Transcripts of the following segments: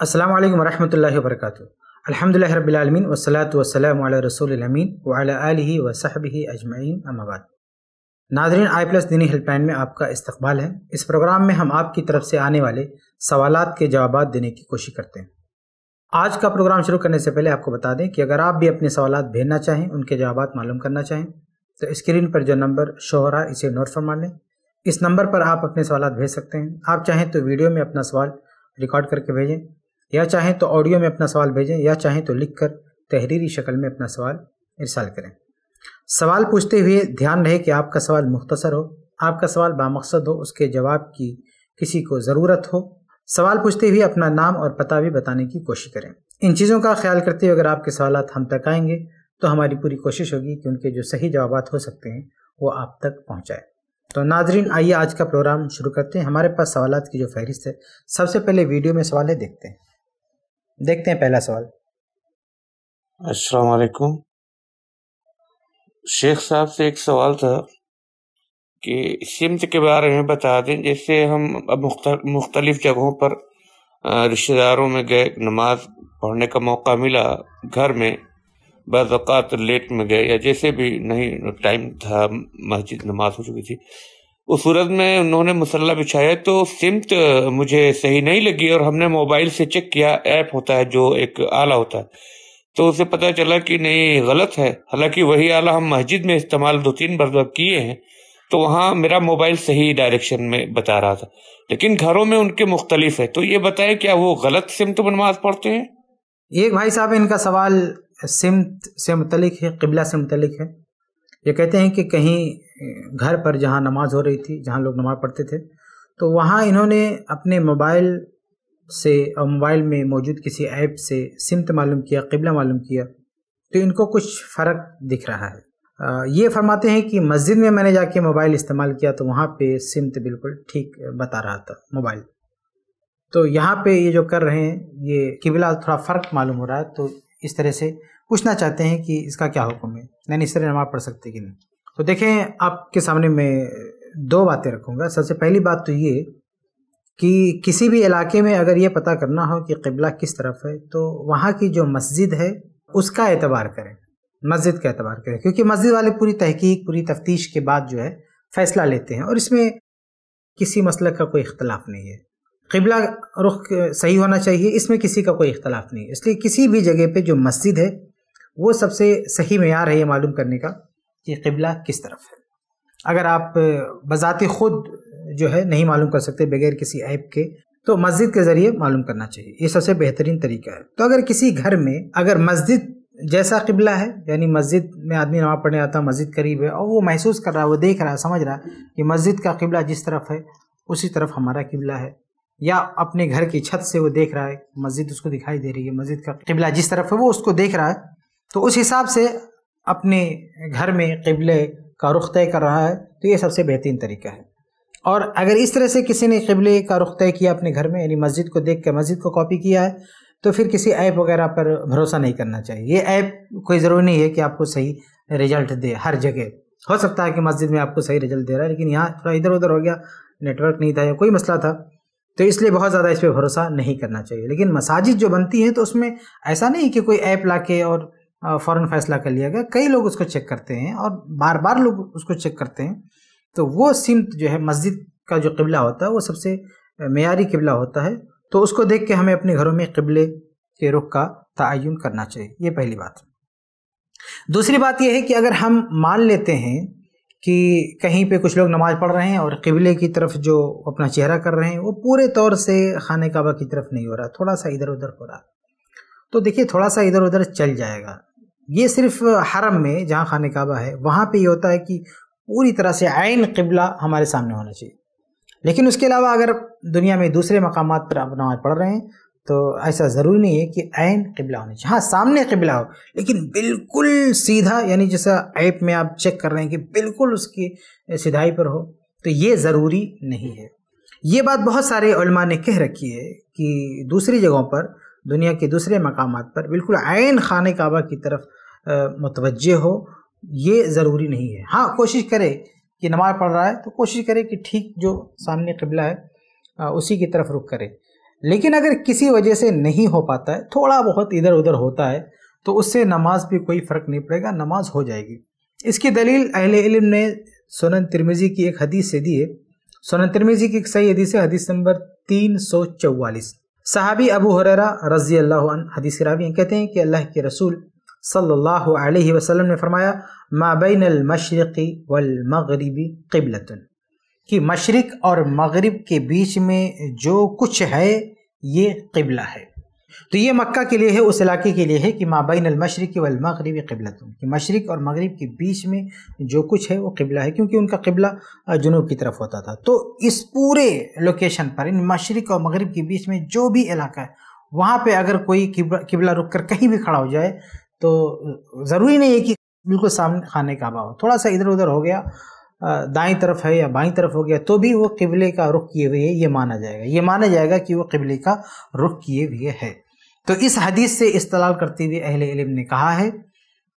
अस्सलाम वालेकुम वरहमतुल्लाहि वबरकातुहू अल्हम्दुलिल्लाहि रब्बिल आलमीन वस्सलातु वस्सलामु अला रसूलिल अमीन व अला आलिहि व सहबिहि अजमईन अम्मा बाद नाजरीन आई प्लस दीनी हेल्पलाइन में आपका इस्तकबाल है। इस प्रोग्राम में हम आपकी तरफ़ से आने वाले सवालात के जवाब देने की कोशिश करते हैं। आज का प्रोग्राम शुरू करने से पहले आपको बता दें कि अगर आप भी अपने सवालात भेजना चाहें, उनके जवाब मालूम करना चाहें तो स्क्रीन पर जो नंबर शो हो रहा है, इसे नोट फरमा लें। इस नंबर पर आप अपने सवाल भेज सकते हैं। आप चाहें तो वीडियो में अपना सवाल रिकॉर्ड करके भेजें। या चाहें तो ऑडियो में अपना सवाल भेजें, या चाहें तो लिख कर तहरीरी शक्ल में अपना सवाल इरसाल करें। सवाल पूछते हुए ध्यान रहे कि आपका सवाल मुख्तसर हो, आपका सवाल बामकसद हो, उसके जवाब की किसी को ज़रूरत हो। सवाल पूछते हुए अपना नाम और पता भी बताने की कोशिश करें। इन चीज़ों का ख्याल करते हुए अगर आपके सवाल हम तक आएँगे तो हमारी पूरी कोशिश होगी कि उनके जो सही जवाब हो सकते हैं, वो आप तक पहुँचाए। तो नाजरीन, आइए आज का प्रोग्राम शुरू करते हैं। हमारे पास सवाल की जो फहरिस्त है, सबसे पहले वीडियो में सवाल देखते हैं। देखते हैं पहला सवाल। अस्सलाम वालेकुम शेख साहब से एक सवाल था कि सिमत के बारे में बता दें, जैसे हम अब मुख्तलिफ़ जगहों पर रिश्तेदारों में गए, नमाज़ पढ़ने का मौका मिला घर में बाज़ात लेट में गए, या जैसे भी नहीं, टाइम था, मस्जिद नमाज़ हो चुकी थी उस सूरत में उन्होंने मुसल्ला बिछाया तो सिमत मुझे सही नहीं लगी और हमने मोबाइल से चेक किया, ऐप होता है जो एक आला होता है। तो उसे पता चला कि नहीं, गलत है। हालाँकि वही आला हम मस्जिद में इस्तेमाल दो तीन बार किए हैं तो वहाँ मेरा मोबाइल सही डायरेक्शन में बता रहा था। लेकिन घरों में उनके मुख्तलिफ़ है तो ये बताए, क्या वो गलत सिमत नमाज़ पढ़ते हैं? एक भाई साहब, इनका सवाल सिमत से मुतलिक है, किबला से मुतलिक है। ये कहते हैं कि कहीं घर पर जहाँ नमाज़ हो रही थी, जहाँ लोग नमाज़ पढ़ते थे तो वहाँ इन्होंने अपने मोबाइल से और मोबाइल में मौजूद किसी ऐप से सिमत मालूम किया, किबला मालूम किया तो इनको कुछ फ़र्क दिख रहा है। ये फरमाते हैं कि मस्जिद में मैंने जाके मोबाइल इस्तेमाल किया तो वहाँ पे सिमत बिल्कुल ठीक बता रहा था, मोबाइल। तो यहाँ पे ये जो कर रहे हैं, ये किबला थोड़ा फ़र्क मालूम हो रहा है तो इस तरह से पूछना चाहते हैं कि इसका क्या हुक्म है? इस तरह नमाज़ पढ़ सकते कि नहीं? तो देखें, आपके सामने मैं दो बातें रखूँगा। सबसे पहली बात तो ये कि किसी भी इलाके में अगर ये पता करना हो कि किबला किस तरफ़ है तो वहाँ की जो मस्जिद है, उसका एतबार करें। मस्जिद का एतबार करें। क्योंकि मस्जिद वाले पूरी तहकीक, पूरी तफ्तीश के बाद जो है, फ़ैसला लेते हैं और इसमें किसी मसलक का कोई इख्तलाफ नहीं है। किबला रुख सही होना चाहिए, इसमें किसी का कोई इख्तलाफ नहीं है। इसलिए किसी भी जगह पे जो मस्जिद है वो सबसे सही मैार है ये मालूम करने का कि किबला किस तरफ़ है। अगर आप बज़ात ख़ुद जो है, नहीं मालूम कर सकते बगैर किसी ऐप के तो मस्जिद के ज़रिए मालूम करना चाहिए। ये सबसे बेहतरीन तरीका है। तो अगर किसी घर में, अगर मस्जिद जैसा किबला है, यानी मस्जिद में आदमी नमाज़ पढ़ने आता मस्जिद करीब है, और वो महसूस कर रहा है, वो देख रहा है, समझ रहा है कि मस्जिद का किबला जिस तरफ़ है, उसी तरफ़ हमारा किबला है। या अपने घर की छत से वो देख रहा है, मस्जिद उसको दिखाई दे रही है, मस्जिद का किबला जिस तरफ़ है, वो उसको देख रहा है तो उस हिसाब से अपने घर में किबले का रुख तय कर रहा है तो ये सबसे बेहतरीन तरीका है। और अगर इस तरह से किसी ने किबले का रुख तय किया अपने घर में, यानी मस्जिद को देख कर मस्जिद को कॉपी किया है तो फिर किसी ऐप वगैरह पर भरोसा नहीं करना चाहिए। ये ऐप कोई ज़रूरी नहीं है कि आपको सही रिज़ल्ट दे हर जगह। हो सकता है कि मस्जिद में आपको सही रिज़ल्ट दे रहा है, लेकिन यहाँ थोड़ा इधर उधर हो गया, नेटवर्क नहीं था या कोई मसला था तो इसलिए बहुत ज़्यादा इस पर भरोसा नहीं करना चाहिए। लेकिन मसाजिद जो बनती हैं तो उसमें ऐसा नहीं कि कोई ऐप ला के और फ़ौरन फैसला कर लिया गया। कई लोग उसको चेक करते हैं और बार बार लोग उसको चेक करते हैं। तो वो सिमत जो है, मस्जिद का जो किबला होता है, वो सबसे मैारी किबला होता है। तो उसको देख के हमें अपने घरों में किबले के रुख का तयन करना चाहिए। ये पहली बात। दूसरी बात यह है कि अगर हम मान लेते हैं कि कहीं पे कुछ लोग नमाज़ पढ़ रहे हैं और किबले की तरफ़ जो अपना चेहरा कर रहे हैं, वो पूरे तौर से खाने काबा की तरफ़ नहीं हो रहा, थोड़ा सा इधर उधर हो रहा। तो देखिए, थोड़ा सा इधर उधर चल जाएगा। ये सिर्फ़ हरम में, जहाँ खान काबा है, वहाँ पे ये होता है कि पूरी तरह से आइन किबला हमारे सामने होना चाहिए। लेकिन उसके अलावा अगर दुनिया में दूसरे मकाम पर आप नमाज़ पढ़ रहे हैं तो ऐसा ज़रूरी नहीं है कि आइन किबला होना चाहिए। हाँ सामने किबला हो, लेकिन बिल्कुल सीधा, यानी जैसा ऐप में आप चेक कर रहे हैं कि बिल्कुल उसकी सीधाई पर हो तो ये ज़रूरी नहीं है। ये बात बहुत सारे ने कह रखी है कि दूसरी जगहों पर, दुनिया के दूसरे मकाम पर बिल्कुल आयन खान काबा की तरफ़ मुतवजह हो, ये ज़रूरी नहीं है। हाँ कोशिश करे कि नमाज़ पढ़ रहा है तो कोशिश करे कि ठीक जो सामने कबला है उसी की तरफ़ रुख करे। लेकिन अगर किसी वजह से नहीं हो पाता है, थोड़ा बहुत इधर उधर होता है तो उससे नमाज़ भी कोई फ़र्क नहीं पड़ेगा, नमाज़ हो जाएगी। इसकी दलील अहले इल्म ने सोनन तिरमिजी की एक हदीस से दी है। सोनन तिरमिजी की एक सही हदीस है, हदीस नंबर तीन सौ चौवालीस। सहाबी अबू हुररा रज़ी अल्लाह हदीस रावी कहते हैं कि अल्लाह के रसूल सल्लल्लाहु अलैहि वसल्लम ने फरमाया माबैन मशरक़ी वल मगरबी क़िबलतन। कि मशरक़ और मगरब के बीच में जो कुछ है, ये क़िबला है। तो ये मक्का के लिए है, उस इलाके के लिए है कि माबैन अलमशरक़ वलमगरबी क़िबलतन। कि मशरक़ और मगरब के बीच में जो कुछ है, वो क़िबला है, क्योंकि उनका क़िबला जुनूब की तरफ़ होता था। तो इस पूरे लोकेशन पर, इन मशरक़ और मगरब के बीच में जो भी इलाका है, वहाँ पे अगर कोई किबला रुक कर कहीं भी खड़ा हो जाए तो ज़रूरी नहीं है कि बिल्कुल सामने खाने का अभाव थोड़ा सा इधर उधर हो गया दाई तरफ़ है या बाई तरफ़ हो गया तो भी वो किबले का रुख किए हुए है, ये माना जाएगा। ये माना जाएगा कि वो किबले का रुख किए हुए है। तो इस हदीस से इस्तलाल करते हुए अहले इल्म ने कहा है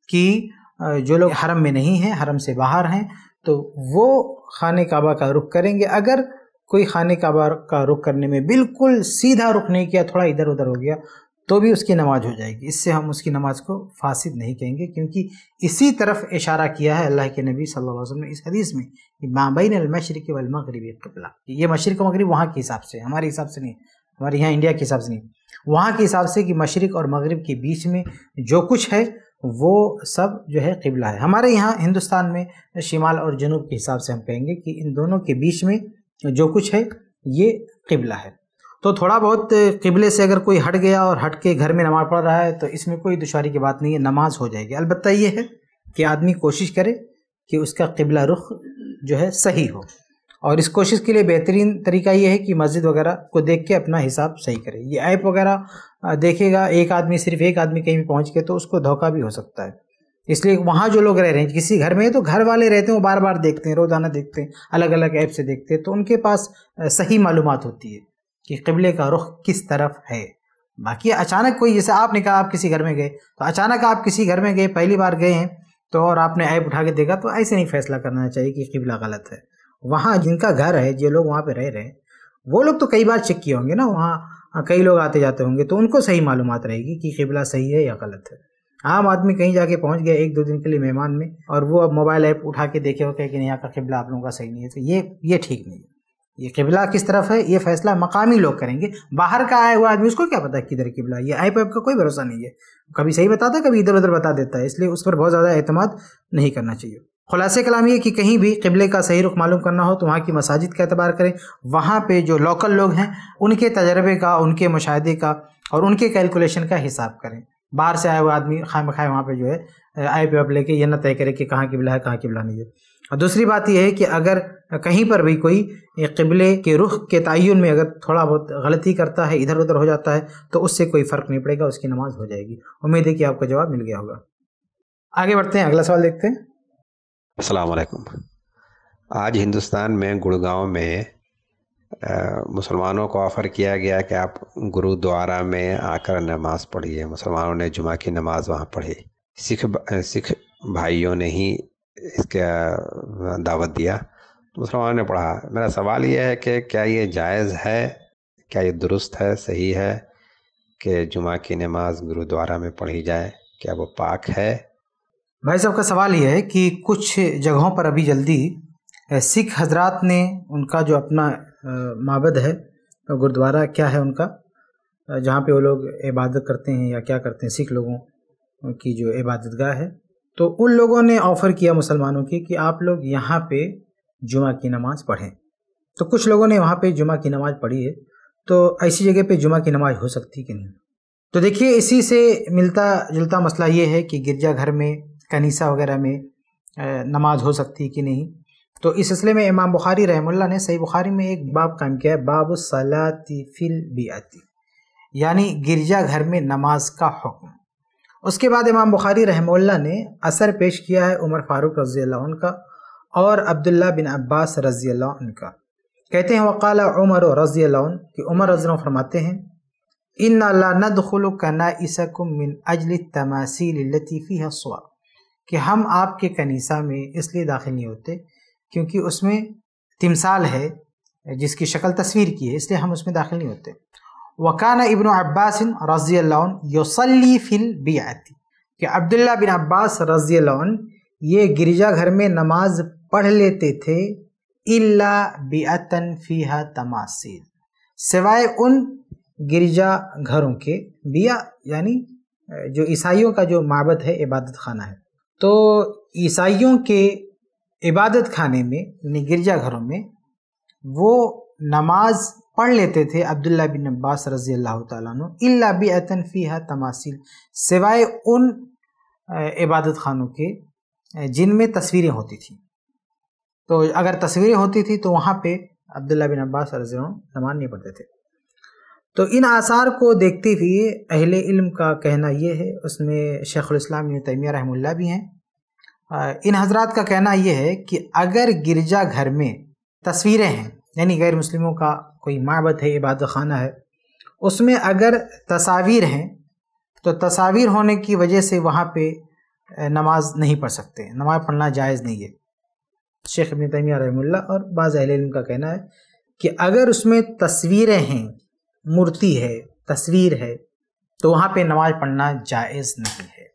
कि जो लोग हरम में नहीं हैं, हरम से बाहर हैं तो वो खाने काबा का रुख करेंगे। अगर कोई खाने काबा का रुख करने में बिल्कुल सीधा रुख नहीं किया, थोड़ा इधर उधर हो गया तो भी उसकी नमाज़ हो जाएगी। इससे हम उसकी नमाज़ को फासिद नहीं कहेंगे, क्योंकि इसी तरफ़ इशारा किया है अल्लाह के नबी सल्लल्लाहु अलैहि वसल्लम ने इस हदीस में कि माबैन मशरक़ वलमगरबी कबला। ये मशरक़ मगरब वहाँ के हिसाब से, हमारे हिसाब से नहीं, हमारे यहाँ इंडिया के हिसाब से नहीं। वहाँ के हिसाब से कि मशरक़ और मगरब के बीच में जो कुछ है, वो सब जो है किबला है। हमारे यहाँ हिंदुस्तान में शिमाल और जनूब के हिसाब से हम कहेंगे कि इन दोनों के बीच में जो कुछ है, ये किबला है। तो थोड़ा बहुत किबले से अगर कोई हट गया और हट के घर में नमाज़ पढ़ रहा है तो इसमें कोई दुशारी की बात नहीं है, नमाज़ हो जाएगी। अलबत्त ये है कि आदमी कोशिश करे कि उसका किबला रुख जो है सही हो। और इस कोशिश के लिए बेहतरीन तरीका ये है कि मस्जिद वगैरह को देख के अपना हिसाब सही करे। ये ऐप वगैरह देखेगा, एक आदमी, सिर्फ़ एक आदमी कहीं भी पहुँच के तो उसको धोखा भी हो सकता है। इसलिए वहाँ जो लोग रह रहे हैं, किसी घर में तो घर वाले रहते हैं, वो बार बार देखते हैं, रोज़ाना देखते हैं अलग अलग ऐप से देखते हैं तो उनके पास सही मालूम होती है। कि किबले का रुख किस तरफ़ है। बाकी अचानक कोई, जैसे आपने कहा आप किसी घर में गए तो अचानक आप किसी घर में गए, पहली बार गए हैं तो और आपने ऐप उठा के देखा तो ऐसे नहीं फैसला करना चाहिए कि किबला गलत है। वहाँ जिनका घर है, जो लोग वहाँ पर रह रहे हैं, वो लोग तो कई बार चेक किए होंगे ना, वहाँ कई लोग आते जाते होंगे तो उनको सही मालूम रहेगी कि किबला सही है या गलत है। आम आदमी कहीं जाके पहुँच गया एक दो दिन के लिए मेहमान में, और वो अब मोबाइल ऐप उठा के देखे हो कि नहीं यहाँ का किबला आप लोगों का सही नहीं है तो ये ये ठीक नहीं है। ये किबला किस तरफ़ है? ये फैसला मकामी लोग करेंगे। बाहर का आया हुआ आदमी, उसको क्या पता किधर किबला ये ऐप ऐप का कोई भरोसा नहीं है। कभी सही बताता है कभी इधर उधर बता देता है, इसलिए उस पर बहुत ज़्यादा अहतमाद नहीं करना चाहिए। खुलासे कलाम ये कि कहीं भी किबले का सही रुख मालूम करना हो तो वहाँ की मसाजिद का एतबार करें। वहाँ पे जो लोकल लोग हैं, उनके तजर्बे का, उनके मुशाहे का और उनके कैलकुलेशन का हिसाब करें। बाहर से आया हुआ आदमी, खाए मखाए वहाँ पर जो है आई पे आप लेके ये ना तय करे कि कहाँ किबला है, कहाँ किबला नहीं है। दूसरी बात यह है कि अगर कहीं पर भी कोई किबले के रुख के तयन में अगर थोड़ा बहुत गलती करता है, इधर उधर हो जाता है तो उससे कोई फ़र्क नहीं पड़ेगा, उसकी नमाज़ हो जाएगी। उम्मीद है कि आपको जवाब मिल गया होगा। आगे बढ़ते हैं, अगला सवाल देखते हैं। असलकुम आज हिंदुस्तान में गुड़गांव में मुसलमानों को ऑफ़र किया गया कि आप गुरुद्वारा में आकर नमाज़ पढ़िए। मुसलमानों ने जुमा की नमाज़ वहाँ पढ़ी। सिख सिख भाइयों ने ही इसका दावत दिया। तो मुसलमानों ने पढ़ा, मेरा सवाल ये है कि क्या ये जायज़ है? क्या ये दुरुस्त है? सही है कि जुमा की नमाज़ गुरुद्वारा में पढ़ी जाए? क्या वो पाक है? भाई साहब, का सवाल ये है कि कुछ जगहों पर अभी जल्दी सिख हजरात ने उनका जो अपना माबद है गुरुद्वारा क्या है उनका? जहाँ पे वो लोग इबादत करते हैं या क्या करते हैं, सिख लोगों की जो इबादतगाह है तो उन लोगों ने ऑफ़र किया मुसलमानों की कि आप लोग यहाँ पे जुमा की नमाज़ पढ़ें। तो कुछ लोगों ने वहाँ पे जुमा की नमाज़ पढ़ी है तो ऐसी जगह पे जुमा की नमाज़ हो सकती कि नहीं? तो देखिए, इसी से मिलता जुलता मसला ये है कि गिरजा घर में, कनीसा वगैरह में नमाज़ हो सकती कि नहीं? तो इस सिलसिले में इमाम बुखारी रहमुल्ला ने सही बुखारी में एक बाब काम किया है बाब सलाती फिल बियाती। यानी गिरजा घर में नमाज़ का हुक्म। उसके बाद इमाम बुखारी रहमल्ला ने असर पेश किया है उमर फारूक रज़ी का और अब्दुल्ला बिन अब्बास रज़ी का। कहते हैं, वक़ाल उमर रज़ी कि उमर रज़ी फरमाते हैं इन नदखुल इसकुम मिन अजल तमासील लतीफ़ी हसवा कि हम आपके कनीसा में इसलिए दाखिल नहीं होते, क्योंकि उसमें तिमसाल है, जिसकी शक्ल तस्वीर की है, इसलिए हम उसमें दाखिल नहीं होते। वकान इबन अब्बास रज़ी यसली फ़िल बियाती कि अब्दुल्ला बिन अब्बास रज़ी ये गिरजाघर में नमाज़ पढ़ लेते थे, इल्ला बिअतन फ़ीहा तमासिल सिवाय उन गिरजा घरों के, बिया यानी, जो ईसाइयों का जो माबद है, इबादत खाना है। तो ईसाइयों के इबादत खाने में, यानी गिरजा घरों में, वो नमाज़ पढ़ लेते थे अब्दुल्ला बिन अब्बास रज़ी अल्लाह तला अतन फ़ीहा तमासिल, सिवाय उन इबादत खानों के जिनमें तस्वीरें होती थी। तो अगर तस्वीरें होती थी तो वहाँ पे अब्दुल्ला बिन अब्बास रज़ी नमाज़ नहीं पढ़ते थे। तो इन आसार को देखते हुए अहले इल्म का कहना ये है, उसमें शेख़ुलस्लाम तैमिया रहमुल्ला भी हैं। इन हजरात का कहना ये है कि अगर गिरजा घर में तस्वीरें हैं, यानी गैर मुस्लिमों का कोई माबत है इबादत खाना है। उसमें अगर तस्वीर हैं तो तस्वीर होने की वजह से वहाँ पे नमाज़ नहीं पढ़ सकते। नमाज़ पढ़ना जायज़ नहीं है। शेख इबन तैमिया रहमुल्ला और बाज़ अहल का कहना है कि अगर उसमें तस्वीरें हैं, मूर्ति है, तस्वीर है तो वहाँ पे नमाज़ पढ़ना जायज़ नहीं है।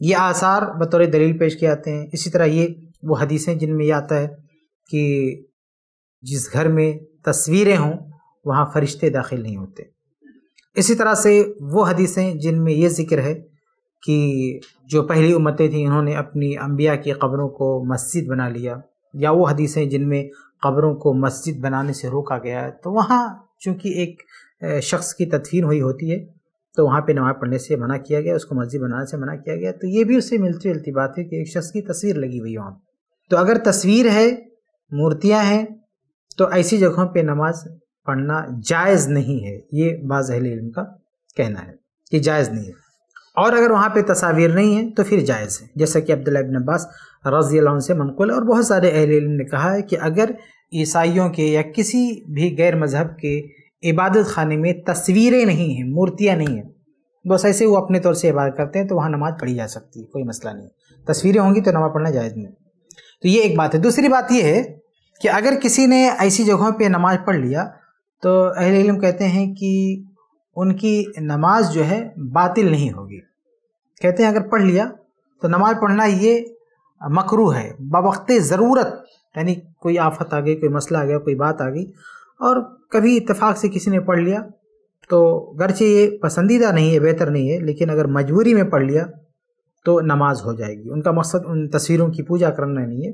ये आसार बतौर दलील पेश किए जाते हैं। इसी तरह ये वो हदीसें जिनमें यह आता है कि जिस घर में तस्वीरें हों, वहाँ फरिश्ते दाखिल नहीं होते। इसी तरह से वो हदीसें जिनमें ये ज़िक्र है कि जो पहली उम्मतें थीं, इन्होंने अपनी अम्बिया की कब्रों को मस्जिद बना लिया, या वो हदीसें जिनमें कब्रों को मस्जिद बनाने से रोका गया है तो वहाँ चूँकि एक शख्स की तदफीन हुई होती है तो वहाँ पे नमाज़ पढ़ने से मना किया गया, उसको मस्जिद बनाने से मना किया गया तो ये भी उससे मिलती जुलती बात है कि एक शख्स की तस्वीर लगी हुई वहाँ। तो अगर तस्वीर है, मूर्तियाँ हैं तो ऐसी जगहों पे नमाज़ पढ़ना जायज़ नहीं है, ये बाज़ इल्म का कहना है कि जायज़ नहीं है। और अगर वहाँ पे तस्वीर नहीं है तो फिर जायज़ है। जैसा कि अब्दुल्ला अब्बास रज़ी से मनकुल और बहुत सारे अहल इल्म ने कहा है कि अगर ईसाइयों के या किसी भी गैर मज़हब के इबादत खाने में तस्वीरें नहीं हैं, मूर्तियाँ नहीं हैं, बस ऐसे वो अपने तौर से इबादत करते हैं तो वहाँ नमाज़ पढ़ी जा सकती है, कोई मसला नहीं। तस्वीरें होंगी तो नमाज़ पढ़ना जायज़ नहीं। तो ये एक बात है। दूसरी बात यह है कि अगर किसी ने ऐसी जगहों पर नमाज़ पढ़ लिया तो अहल इल्म कहते हैं कि उनकी नमाज़ जो है बातिल नहीं होगी। कहते हैं अगर पढ़ लिया तो नमाज़ पढ़ना ये मकरू है। बवक्त ज़रूरत, यानी कोई आफत आ गई, कोई मसला आ गया, कोई बात आ गई, और कभी इतफाक़ से किसी ने पढ़ लिया तो गरचे ये पसंदीदा नहीं है, बेहतर नहीं है, लेकिन अगर मजबूरी में पढ़ लिया तो नमाज़ हो जाएगी। उनका मकसद उन तस्वीरों की पूजा करना नहीं है।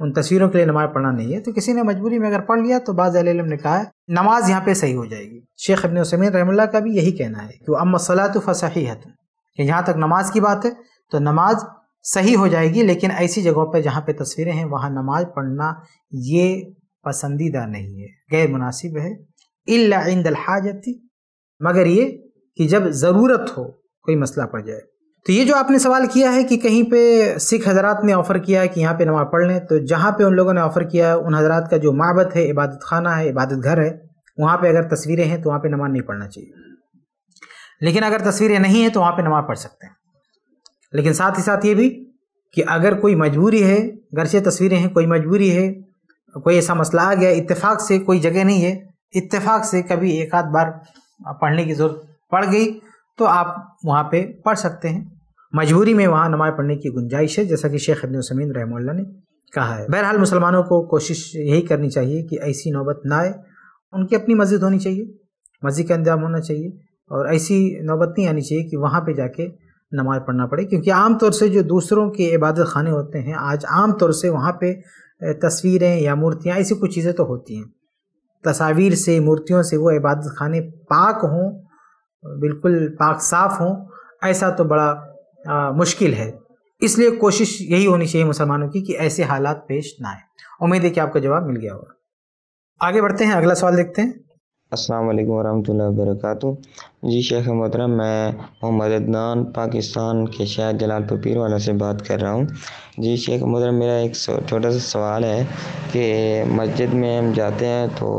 उन तस्वीरों के लिए नमाज़ पढ़ना नहीं है। तो किसी ने मजबूरी में अगर पढ़ लिया तो बाज़ ने कहा है, नमाज़ यहाँ पे सही हो जाएगी। शेख अबन उसमिन रहमुल्ला का भी यही कहना है कि अम्म सलात फ़सही है कि जहाँ तक नमाज़ की बात है तो नमाज़ सही हो जाएगी, लेकिन ऐसी जगहों पर जहाँ पे तस्वीरें हैं, वहाँ नमाज़ पढ़ना ये पसंदीदा नहीं है। गैर मुनासिब है। इल्ला हाजती, मगर ये कि जब ज़रूरत हो, कोई मसला पड़ जाए। तो ये जो आपने सवाल किया है कि कहीं पे सिख हजरात ने ऑफ़र किया है कि यहाँ पे नमाज़ पढ़ लें तो जहाँ पे उन लोगों ने ऑफ़र किया है, उन हजरात का जो माबत है, इबादत खाना है, इबादत घर है, वहाँ पे अगर तस्वीरें हैं तो वहाँ पे नमाज़ नहीं पढ़ना चाहिए। लेकिन अगर तस्वीरें नहीं हैं तो वहाँ पे नमाज़ पढ़ सकते हैं। लेकिन साथ ही साथ ये भी कि अगर कोई मजबूरी है घर से तस्वीरें हैं, कोई मजबूरी है, कोई ऐसा मसला आ गया, इत्तेफाक से कोई जगह नहीं है, इत्तेफाक से कभी एक आध बार पढ़ने की ज़रूरत पड़ गई तो आप वहाँ पे पढ़ सकते हैं। मजबूरी में वहाँ नमाज़ पढ़ने की गुंजाइश है, जैसा कि शेख अब्न रहमल्ला ने कहा है। बहरहाल, मुसलमानों को कोशिश यही करनी चाहिए कि ऐसी नौबत ना आए। उनकी अपनी मस्जिद होनी चाहिए, मस्जिद का इंतज़ाम होना चाहिए और ऐसी नौबत नहीं आनी चाहिए कि वहाँ पे जाके नमाज़ पढ़ना पड़े। क्योंकि आम तौर से जो दूसरों के इबादत खाने होते हैं, आज आम तौर से वहाँ पे तस्वीरें या मूर्तियाँ, ऐसी कुछ चीज़ें तो होती हैं। तस्वीर से, मूर्तियों से वो इबादत खाने पाक हों बिल्कुल पाक साफ़ हों ऐसा तो बड़ा आ, मुश्किल है। इसलिए कोशिश यही होनी चाहिए मुसलमानों की कि ऐसे हालात पेश ना आए। उम्मीद है कि आपका जवाब मिल गया होगा। आगे बढ़ते हैं अगला सवाल देखते हैं। अस्सलाम वालेकुम वरहमतुल्लाहि वबरकातुहू। जी शेख मोहतरम मैं मोहम्मद अदनान पाकिस्तान के शहर जलालपुर पीर वाला से बात कर रहा हूँ। जी शेख मोहतरम मेरा एक छोटा सा सवाल है कि मस्जिद में हम जाते हैं तो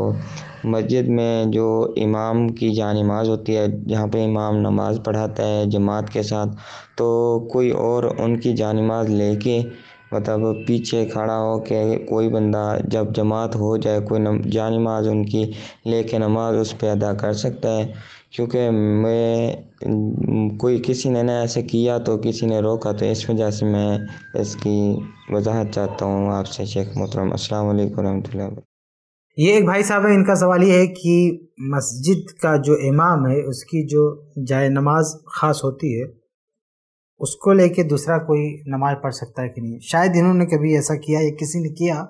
मस्जिद में जो इमाम की जान नमाज़ होती है, जहाँ पे इमाम नमाज़ पढ़ाता है, जमात के साथ तो कोई और उनकी जान नमाज़ लेके मतलब पीछे खड़ा हो के कोई बंदा जब जमात हो जाए, कोई जा नमाज़ उनकी लेके नमाज़ उस पर अदा कर सकता है। क्योंकि मैं, कोई किसी ने ना ऐसे किया तो किसी ने रोका तो इस वजह से मैं इसकी वजाहत चाहता हूँ आपसे, शेख मोहतरम। अस्सलाम वालेकुम रहमतुल्लाह ये एक भाई साहब है, इनका सवाल ये है कि मस्जिद का जो इमाम है, उसकी जो जाय नमाज़ ख़ास होती है, उसको लेके दूसरा कोई नमाज़ पढ़ सकता है कि नहीं? शायद इन्होंने कभी ऐसा किया, या किसी ने किया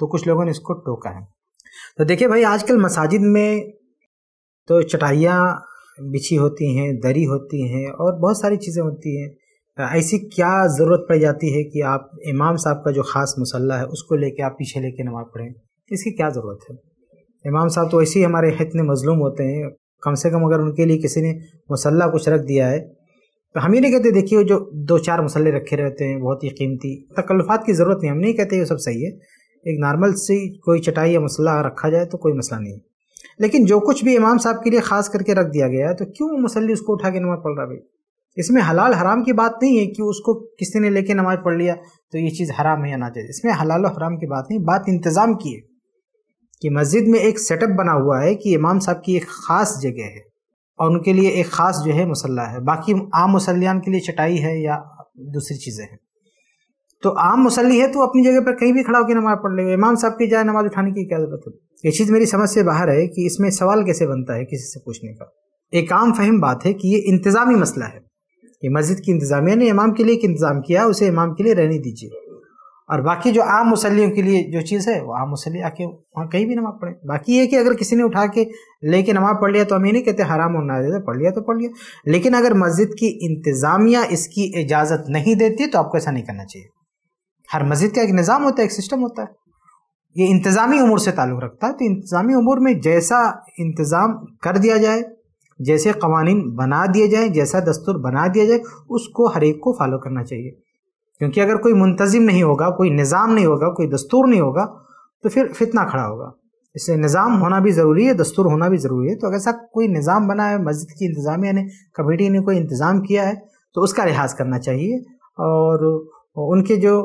तो कुछ लोगों ने इसको टोका है। तो देखिए भाई, आजकल मसाजिद में तो चटाइयाँ बिछी होती हैं, दरी होती हैं, और बहुत सारी चीज़ें होती हैं। ऐसी क्या ज़रूरत पड़ जाती है कि आप इमाम साहब का जो ख़ास मसल्ला है, उसको लेके आप पीछे लेके नमाज़ पढ़ें? इसकी क्या ज़रूरत है? इमाम साहब तो ऐसे ही हमारे इतने मजलूम होते हैं। कम से कम अगर उनके लिए किसी ने मसल्ला कुछ रख दिया है तो हम ही नहीं कहते, देखिए जो दो चार मसले रखे रहते हैं, बहुत ही कीमती तकल्फ़ात की ज़रूरत नहीं, हम नहीं कहते ये सब सही है। एक नॉर्मल सी कोई चटाई या मसला रखा जाए तो कोई मसला नहीं। लेकिन जो कुछ भी इमाम साहब के लिए ख़ास करके रख दिया गया है तो क्यों मुसली उसको उठा के नमाज़ पढ़ रहा भाई? इसमें हलाल हराम की बात नहीं है कि उसको किसी ने लेके नमाज़ पढ़ लिया तो ये चीज़ हराम है या ना चाहिए इसमें हलाल और हराम की बात नहीं, बात इंतज़ाम की है। कि मस्जिद में एक सेटअप बना हुआ है कि इमाम साहब की एक ख़ास जगह है और उनके लिए एक ख़ास जो है मसल्ला है। बाकी आम मुसलियान के लिए चटाई है या दूसरी चीज़ें हैं। तो आम मुसली है तो अपनी जगह पर कहीं भी खड़ा होकर नमाज़ पढ़ लेगा। इमाम साहब की जाए नमाज़ उठाने की क्या ज़रूरत है? ये चीज़ मेरी समझ से बाहर है कि इसमें सवाल कैसे बनता है किसी से पूछने का। एक आम फहम बात है कि ये इंतज़ामी मसला है। कि मस्जिद की इंतज़ामिया ने इमाम के लिए एक इंतज़ाम किया, उसे इमाम के लिए रहने दीजिए। और बाकी जो आम मुसलियों के लिए जो चीज़ है, वो आम मुसली आके वहाँ कहीं भी नमाज़ पढ़े। बाकी ये कि अगर किसी ने उठा के लेके नमाज़ पढ़ लिया तो हम ये नहीं कहते हराम और नाजायज पढ़ लिया तो पढ़ लिया। लेकिन अगर मस्जिद की इंतज़ामिया इसकी इजाज़त नहीं देती तो आपको ऐसा नहीं करना चाहिए। हर मस्जिद का एक निज़ाम होता है, एक सिस्टम होता है। ये इंतज़ामी उमूर से ताल्लुक़ रखता है तो इंतज़ामी उमूर में जैसा इंतज़ाम कर दिया जाए, जैसे कवानीन बना दिए जाए, जैसा दस्तूर बना दिया जाए, उसको हर एक को फॉलो करना चाहिए। क्योंकि अगर कोई मुंतजिम नहीं होगा, कोई निज़ाम नहीं होगा, कोई दस्तूर नहीं होगा तो फिर फितना खड़ा होगा। इससे निज़ाम होना भी ज़रूरी है, दस्तूर होना भी ज़रूरी है। तो अगर ऐसा कोई निज़ाम बना है, मस्जिद की इंतज़ामिया ने, कमेटी ने कोई इंतज़ाम किया है तो उसका लिहाज करना चाहिए। और उनके जो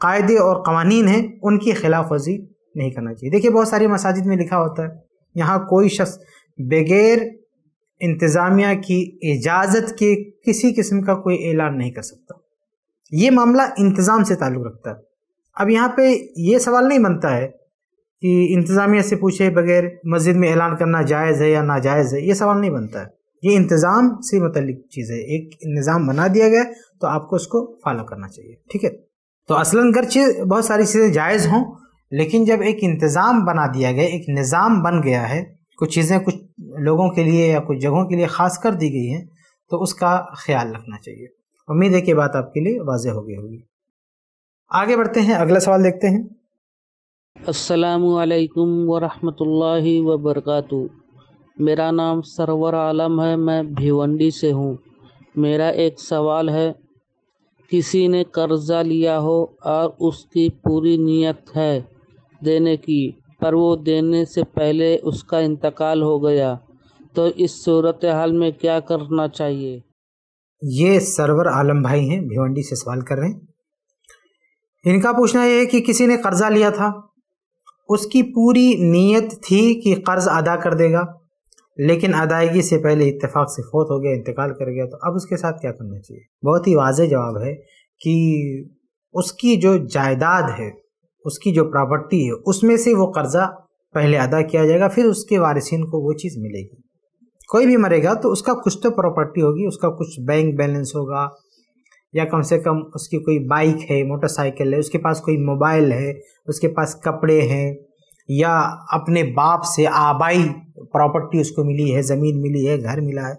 कायदे और कवानीन हैं, उनकी खिलाफ वर्जी नहीं करना चाहिए। देखिए, बहुत सारी मसाजिद में लिखा होता है, यहाँ कोई शख्स बगैर इंतज़ामिया की इजाज़त के किसी किस्म का कोई ऐलान नहीं कर सकता। ये मामला इंतज़ाम से ताल्लुक़ रखता है। अब यहाँ पे ये सवाल नहीं बनता है कि इंतज़ामिया से पूछे बगैर मस्जिद में ऐलान करना जायज़ है या नाजायज़ है, ये सवाल नहीं बनता है। ये इंतज़ाम से मतलब चीज़ है। एक निज़ाम बना दिया गया तो आपको उसको फॉलो करना चाहिए, ठीक है? तो असलन गर्चे बहुत सारी चीज़ें जायज़ हों, लेकिन जब एक इंतज़ाम बना दिया गया, एक निज़ाम बन गया है, कुछ चीज़ें कुछ लोगों के लिए या कुछ जगहों के लिए ख़ास कर दी गई हैं तो उसका ख्याल रखना चाहिए। उम्मीद है कि बात आपके लिए वाजह हो गई होगी। आगे बढ़ते हैं, अगला सवाल देखते हैं। असलकम वरहमतुल्लाहि वबरकatuh मेरा नाम सरवर आलम है, मैं भिवंडी से हूँ। मेरा एक सवाल है, किसी ने कर्ज़ा लिया हो और उसकी पूरी नीयत है देने की, पर वो देने से पहले उसका इंतकाल हो गया तो इस सूरत हाल में क्या करना चाहिए? ये सरवर आलम भाई हैं, भिवंडी से सवाल कर रहे हैं। इनका पूछना यह है कि किसी ने कर्जा लिया था, उसकी पूरी नीयत थी कि कर्ज अदा कर देगा, लेकिन अदायगी से पहले इत्तेफाक से फोत हो गया, इंतकाल कर गया तो अब उसके साथ क्या करना चाहिए? बहुत ही वाज जवाब है कि उसकी जो जायदाद है, उसकी जो प्रॉपर्टी है, उसमें से वो कर्जा पहले अदा किया जाएगा, फिर उसके वारिसिन को वो चीज़ मिलेगी। कोई भी मरेगा तो उसका कुछ तो प्रॉपर्टी होगी, उसका कुछ बैंक बैलेंस होगा, या कम से कम उसकी कोई बाइक है मोटरसाइकिल है, उसके पास कोई मोबाइल है, उसके पास कपड़े हैं, या अपने बाप से आबाई प्रॉपर्टी उसको मिली है, ज़मीन मिली है, घर मिला है,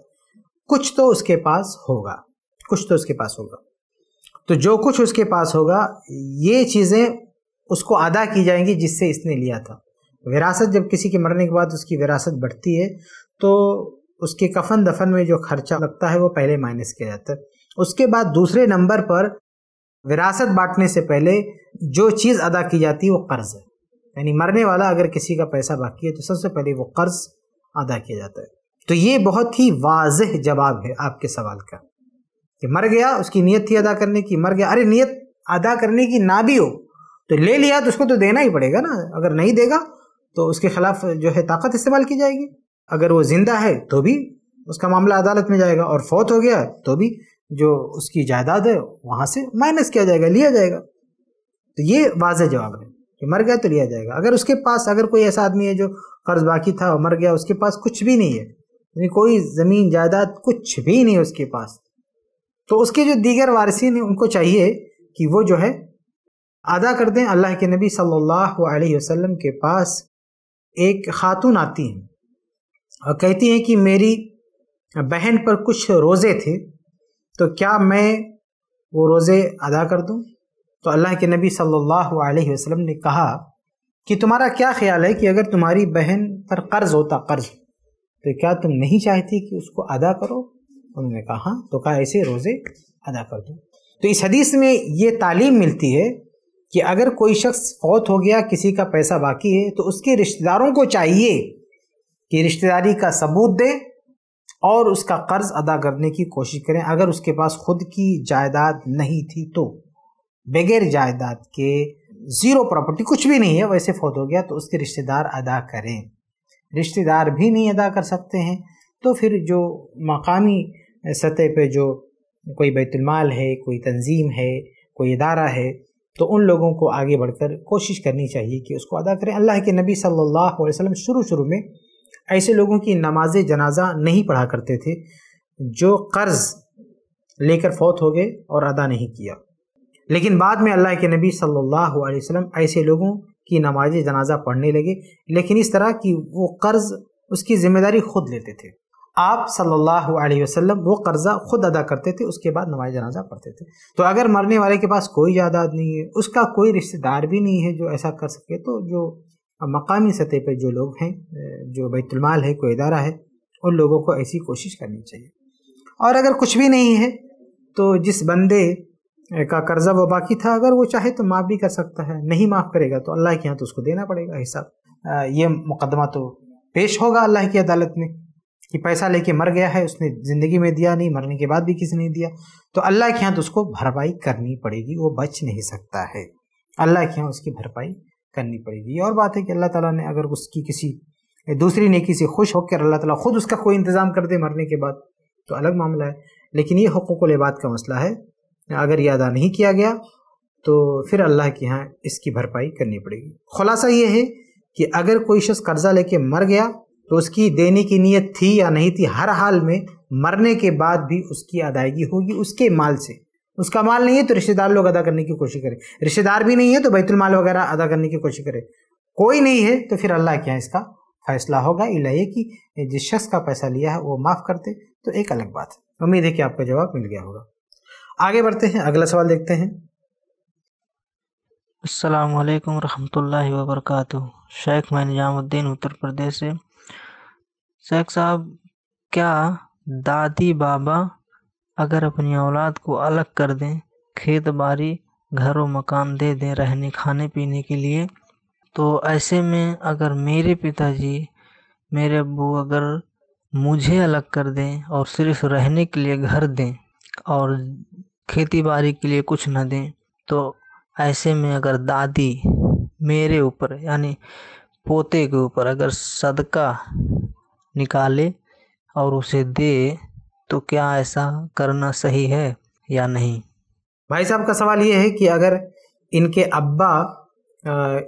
कुछ तो उसके पास होगा, कुछ तो उसके पास होगा। तो जो कुछ उसके पास होगा, ये चीज़ें उसको अदा की जाएँगी जिससे इसने लिया था। विरासत जब किसी के मरने के बाद उसकी विरासत बढ़ती है तो उसके कफन दफन में जो खर्चा लगता है वो पहले माइनस किया जाता है। उसके बाद दूसरे नंबर पर विरासत बांटने से पहले जो चीज़ अदा की जाती है वो कर्ज है। यानी मरने वाला अगर किसी का पैसा बाकी है तो सबसे पहले वो कर्ज अदा किया जाता है। तो ये बहुत ही वाजह जवाब है आपके सवाल का। कि मर गया, उसकी नीयत थी अदा करने की, मर गया, अरे नीयत अदा करने की ना भी हो तो ले लिया तो उसको तो देना ही पड़ेगा ना। अगर नहीं देगा तो उसके खिलाफ जो है ताकत इस्तेमाल की जाएगी। अगर वो ज़िंदा है तो भी उसका मामला अदालत में जाएगा और फौत हो गया तो भी जो उसकी जायदाद है, वहाँ से माइनस किया जाएगा, लिया जाएगा। तो ये वाज जवाब है कि मर गया तो लिया जाएगा। अगर उसके पास, अगर कोई ऐसा आदमी है जो कर्ज बाकी था मर गया, उसके पास कुछ भी नहीं है, यानी कोई ज़मीन, जायदाद कुछ भी नहीं है उसके पास तो उसके जो दीगर वारसीन हैं, उनको चाहिए कि वो जो है अदा कर दें। अल्लाह के नबी सल्लल्लाहु अलैहि वसल्लम के पास एक खातून आती हैं। कहती हैं कि मेरी बहन पर कुछ रोज़े थे तो क्या मैं वो रोज़े अदा कर दूँ? तो अल्लाह के नबी सल्लल्लाहु अलैहि वसल्लम ने कहा कि तुम्हारा क्या ख्याल है कि अगर तुम्हारी बहन पर कर्ज होता, कर्ज तो क्या तुम नहीं चाहती कि उसको अदा करो? उन्होंने कहा तो कहा, ऐसे रोज़े अदा कर दो। तो इस हदीस में ये तालीम मिलती है कि अगर कोई शख्स फौत हो गया, किसी का पैसा बाकी है तो उसके रिश्तेदारों को चाहिए कि रिश्तेदारी का सबूत दें और उसका कर्ज अदा करने की कोशिश करें। अगर उसके पास खुद की जायदाद नहीं थी तो बगैर जायदाद के ज़ीरो प्रॉपर्टी कुछ भी नहीं है, वैसे फौत हो गया तो उसके रिश्तेदार अदा करें। रिश्तेदार भी नहीं अदा कर सकते हैं। तो फिर जो मकामी सतह पे जो कोई बैतुलमाल है, कोई तंजीम है, कोई इदारा है तो उन लोगों को आगे बढ़कर कोशिश करनी चाहिए कि उसको अदा करें। अल्लाह के नबी सल्लल्लाहु अलैहि वसल्लम शुरू शुरू में ऐसे लोगों की नमाज़ जनाजा नहीं पढ़ा करते थे, जो कर्ज लेकर फौत हो गए और अदा नहीं किया। लेकिन बाद में अल्लाह के नबी सल्लल्लाहु अलैहि वसल्लम ऐसे लोगों की नमाज़ जनाजा पढ़ने लगे, लेकिन इस तरह की वो कर्ज, उसकी ज़िम्मेदारी खुद लेते थे। आप सल्लल्लाहु अलैहि वसल्लम वो कर्जा खुद अदा करते थे, उसके बाद नमाज़ जनाजा पढ़ते थे। तो अगर मरने वाले के पास कोई जायदाद नहीं है, उसका कोई रिश्तेदार भी नहीं है जो ऐसा कर सके तो जो मकामी सतह पर जो लोग हैं, जो बैतुलमाल है, कोई इदारा है, उन लोगों को ऐसी कोशिश करनी चाहिए। और अगर कुछ भी नहीं है तो जिस बंदे का कर्जा वो बाकी था, अगर वो चाहे तो माफ़ भी कर सकता है, नहीं माफ़ करेगा तो अल्लाह के यहाँ तो उसको देना पड़ेगा हिसाब। ये मुकदमा तो पेश होगा अल्लाह की अदालत में, कि पैसा लेके मर गया है, उसने ज़िंदगी में दिया नहीं, मरने के बाद भी किसी ने दिया तो अल्लाह के यहाँ तो उसको भरपाई करनी पड़ेगी, वो बच नहीं सकता है। अल्लाह के यहाँ उसकी भरपाई करनी पड़ेगी। और बात है कि अल्लाह ताला ने अगर उसकी किसी, दूसरी नेकी से खुश होकर अल्लाह ताला खुद उसका कोई इंतज़ाम कर दे मरने के बाद तो अलग मामला है। लेकिन ये हकूक़ लिबाद का मसला है। अगर ये अदा नहीं किया गया तो फिर अल्लाह के यहाँ इसकी भरपाई करनी पड़ेगी। खुलासा ये है कि अगर कोई शख्स कर्जा लेके मर गया तो उसकी देने की नीयत थी या नहीं थी, हर हाल में मरने के बाद भी उसकी अदायगी होगी उसके माल से। उसका माल नहीं है तो रिश्तेदार लोग अदा करने की कोशिश करें। रिश्तेदार भी नहीं है तो बैतुल माल वगैरह अदा करने की कोशिश करें। कोई नहीं है तो फिर अल्लाह के यहाँ इसका? फैसला होगा। इलाही कि जिस शख्स का पैसा लिया है, वो माफ़ करते तो एक अलग बात है। उम्मीद है कि आपका जवाब मिल गया होगा। आगे बढ़ते हैं। अगला सवाल देखते हैं। अस्सलाम वालेकुम रहमतुल्लाहि व बरकातुहू शेख मैं निजामुद्दीन, उत्तर प्रदेश से। शेख साहब, क्या दादी बाबा अगर अपनी औलाद को अलग कर दें, खेत बाड़ी घर और मकान दे दें रहने, खाने पीने के लिए तो ऐसे में अगर मेरे पिताजी, मेरे अब्बू अगर मुझे अलग कर दें और सिर्फ़ रहने के लिए घर दें और खेती बाड़ी के लिए कुछ न दें तो ऐसे में अगर दादी मेरे ऊपर, यानी पोते के ऊपर अगर सदका निकाले और उसे दे तो क्या ऐसा करना सही है या नहीं? भाई साहब, का सवाल ये है कि अगर इनके अब्बा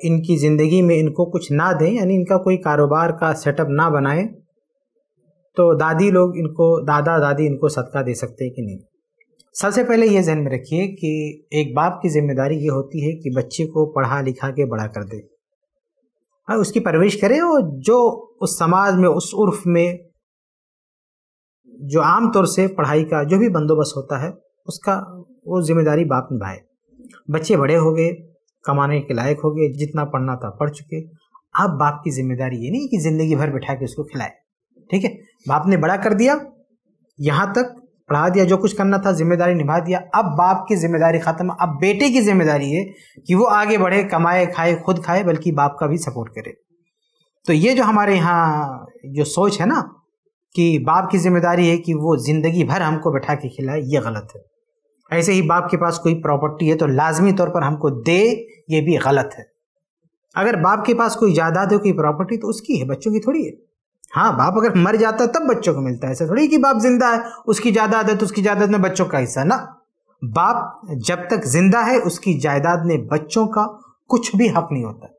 इनकी ज़िंदगी में इनको कुछ ना दें, यानी इनका कोई कारोबार का सेटअप ना बनाए तो दादी लोग इनको, दादा दादी इनको सदका दे सकते हैं कि नहीं? सबसे पहले ये जहन में रखिए कि एक बाप की ज़िम्मेदारी ये होती है कि बच्चे को पढ़ा लिखा के बड़ा कर दे। हाँ उसकी परवरिश करे और जो उस समाज में, उस उर्फ़ में जो आम तौर से पढ़ाई का जो भी बंदोबस्त होता है, उसका वो ज़िम्मेदारी बाप निभाए। बच्चे बड़े हो गए, कमाने के लायक हो गए, जितना पढ़ना था पढ़ चुके। अब बाप की ज़िम्मेदारी ये नहीं कि ज़िंदगी भर बैठा के उसको खिलाए। ठीक है? बाप ने बड़ा कर दिया, यहाँ तक पढ़ा दिया, जो कुछ करना था, ज़िम्मेदारी निभा दिया। अब बाप की ज़िम्मेदारी खत्म, अब बेटे की ज़िम्मेदारी है कि वो आगे बढ़े, कमाए, खाए, खुद खाए, बल्कि बाप का भी सपोर्ट करे। तो ये जो हमारे यहाँ जो सोच है ना कि बाप की ज़िम्मेदारी है कि वो ज़िंदगी भर हमको बैठा के खिलाए, ये गलत है। ऐसे ही बाप के पास कोई प्रॉपर्टी है तो लाजमी तौर पर हमको दे, ये भी गलत है। अगर बाप के पास कोई जायदाद है, कोई प्रॉपर्टी तो उसकी है, बच्चों की थोड़ी है। हाँ बाप अगर मर जाता है, तब बच्चों को मिलता है। ऐसा थोड़ी कि बाप ज़िंदा है, उसकी जायदाद है तो उसकी जायदाद में बच्चों का हिस्सा ना। बाप जब तक ज़िंदा है, उसकी जायदाद में बच्चों का कुछ भी हक नहीं होता।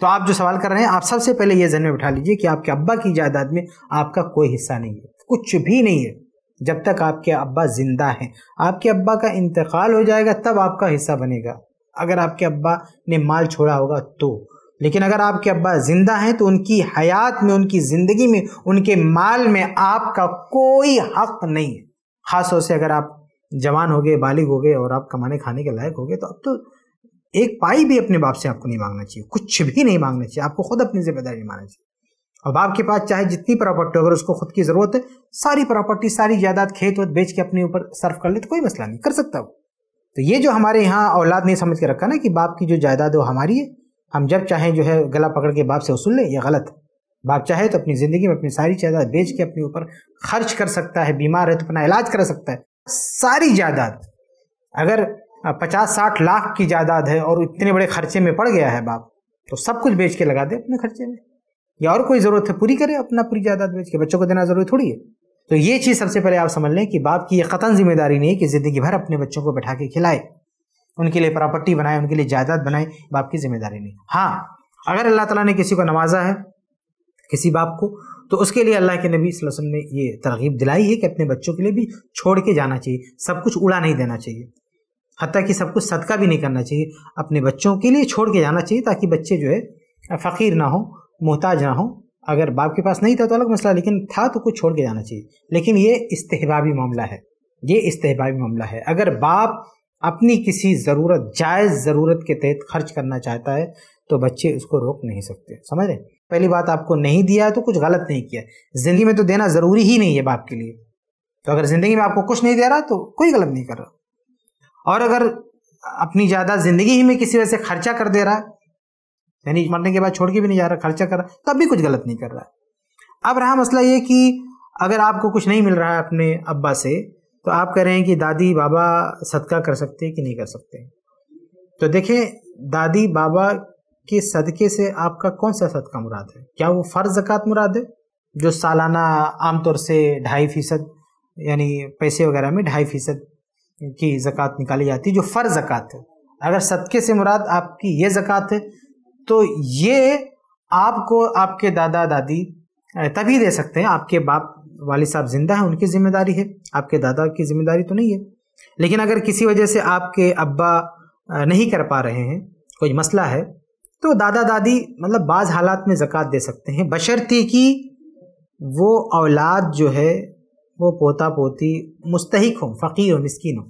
तो आप जो सवाल कर रहे हैं, आप सबसे पहले ये जहन में लीजिए कि आपके अब्बा की जायदाद में आपका कोई हिस्सा नहीं है, कुछ भी नहीं है, जब तक आपके अब्बा ज़िंदा हैं। आपके अब्बा का इंतकाल हो जाएगा, तब आपका हिस्सा बनेगा। अगर आपके अब्बा ने माल छोड़ा होगा तो। लेकिन अगर आपके अब्बा ज़िंदा हैं तो उनकी हयात में, उनकी ज़िंदगी में, उनके माल में आपका कोई हक नहीं है। ख़ास तौर से अगर आप जवान हो गए, बालिग हो गए और आप कमाने खाने के लायक हो गए तो अब तो एक पाई भी अपने बाप से आपको नहीं मांगना चाहिए। कुछ भी नहीं मांगना चाहिए। आपको खुद अपनी ज़िम्मेदारी मानना चाहिए। और बाप के पास चाहे जितनी प्रॉपर्टी अगर उसको खुद की ज़रूरत है, सारी प्रॉपर्टी, सारी जायदाद खेत वेत बेच के अपने ऊपर सर्व कर ले तो कोई मसला नहीं, कर सकता वो। तो ये जो हमारे यहाँ औलाद नहीं समझ के रखा ना कि बाप की जो जायदाद है वो हमारी है, हम जब चाहें जो है गला पकड़ के बाप से वसूल ले ये गलत। है बाप चाहे तो अपनी ज़िंदगी में अपनी सारी जायदाद बेच के अपने ऊपर खर्च कर सकता है, बीमार है तो अपना इलाज कर सकता है। सारी जायदाद, अगर पचास साठ लाख की जायदाद है और इतने बड़े खर्चे में पड़ गया है बाप तो सब कुछ बेच के लगा दे अपने खर्चे में। या और कोई ज़रूरत है, पूरी करे अपना पूरी जायदाद बेच के, बच्चों को देना ज़रूरी थोड़ी है। तो ये चीज़ सबसे पहले आप समझ लें कि बाप की ये ख़तन ज़िम्मेदारी नहीं है कि ज़िंदगी भर अपने बच्चों को बैठा के खिलाए, उनके लिए प्रॉपर्टी बनाए, उनके लिए जायदाद बनाए, बाप की ज़िम्मेदारी नहीं। हाँ अगर अल्लाह ताला ने किसी को नवाजा है, किसी बाप को तो उसके लिए अल्लाह के नबी वसल्लम ने ये तरगीब दिलाई है कि अपने बच्चों के लिए भी छोड़ के जाना चाहिए, सब कुछ उड़ा नहीं देना चाहिए। हती कि सब कुछ सदका भी नहीं करना चाहिए। अपने बच्चों के लिए छोड़ के जाना चाहिए ताकि बच्चे जो है, फ़कीर ना हो, मोहताज ना हो। अगर बाप के पास नहीं था तो अलग मसला, लेकिन था तो कुछ छोड़ के जाना चाहिए। लेकिन ये इस्तेहबाबी मामला है। ये इस्तेहबाबी मामला है। अगर बाप अपनी किसी ज़रूरत, जायज़ ज़रूरत के तहत खर्च करना चाहता है तो बच्चे उसको रोक नहीं सकते। समझ रहे पहली बात आपको नहीं दिया है तो कुछ गलत नहीं किया। ज़िंदगी में तो देना ज़रूरी ही नहीं है बाप के लिए। तो अगर ज़िंदगी में आपको कुछ नहीं दे रहा तो कोई गलत नहीं कर रहा। और अगर अपनी ज़्यादा ज़िंदगी ही में किसी वजह से खर्चा कर दे रहा है, यानी मरने के बाद छोड़ के भी नहीं जा रहा, खर्चा कर रहा, तब भी कुछ गलत नहीं कर रहा है। अब रहा मसला ये कि अगर आपको कुछ नहीं मिल रहा है अपने अब्बा से तो आप कह रहे हैं कि दादी, बाबा सदका कर सकते हैं कि नहीं कर सकते तो देखें, दादी, बाबा के सदके से आपका कौन सा सदका मुराद है? क्या वो फ़र्ज़ ज़क़़त मुराद है? जो सालाना आमतौर से ढाई फ़ीसद, यानी पैसे वगैरह में ढाई फ़ीसद की ज़क़़त निकाली जाती है, जो फ़र्ज़ ज़क़़त है। अगर सदके से मुराद आपकी ये ज़क़़त है तो ये आपको आपके दादा दादी तभी दे सकते हैं। आपके बाप वाले साहब ज़िंदा हैं, उनकी ज़िम्मेदारी है। आपके दादा की ज़िम्मेदारी तो नहीं है। लेकिन अगर किसी वजह से आपके अब्बा नहीं कर पा रहे हैं, कोई मसला है तो दादा दादी मतलब बाज़ हालात में ज़क़़त दे सकते हैं। बशर्ती कि वो औलाद जो है वो पोता पोती मुस्तक हो फ़कीर हो मिसकिन हो।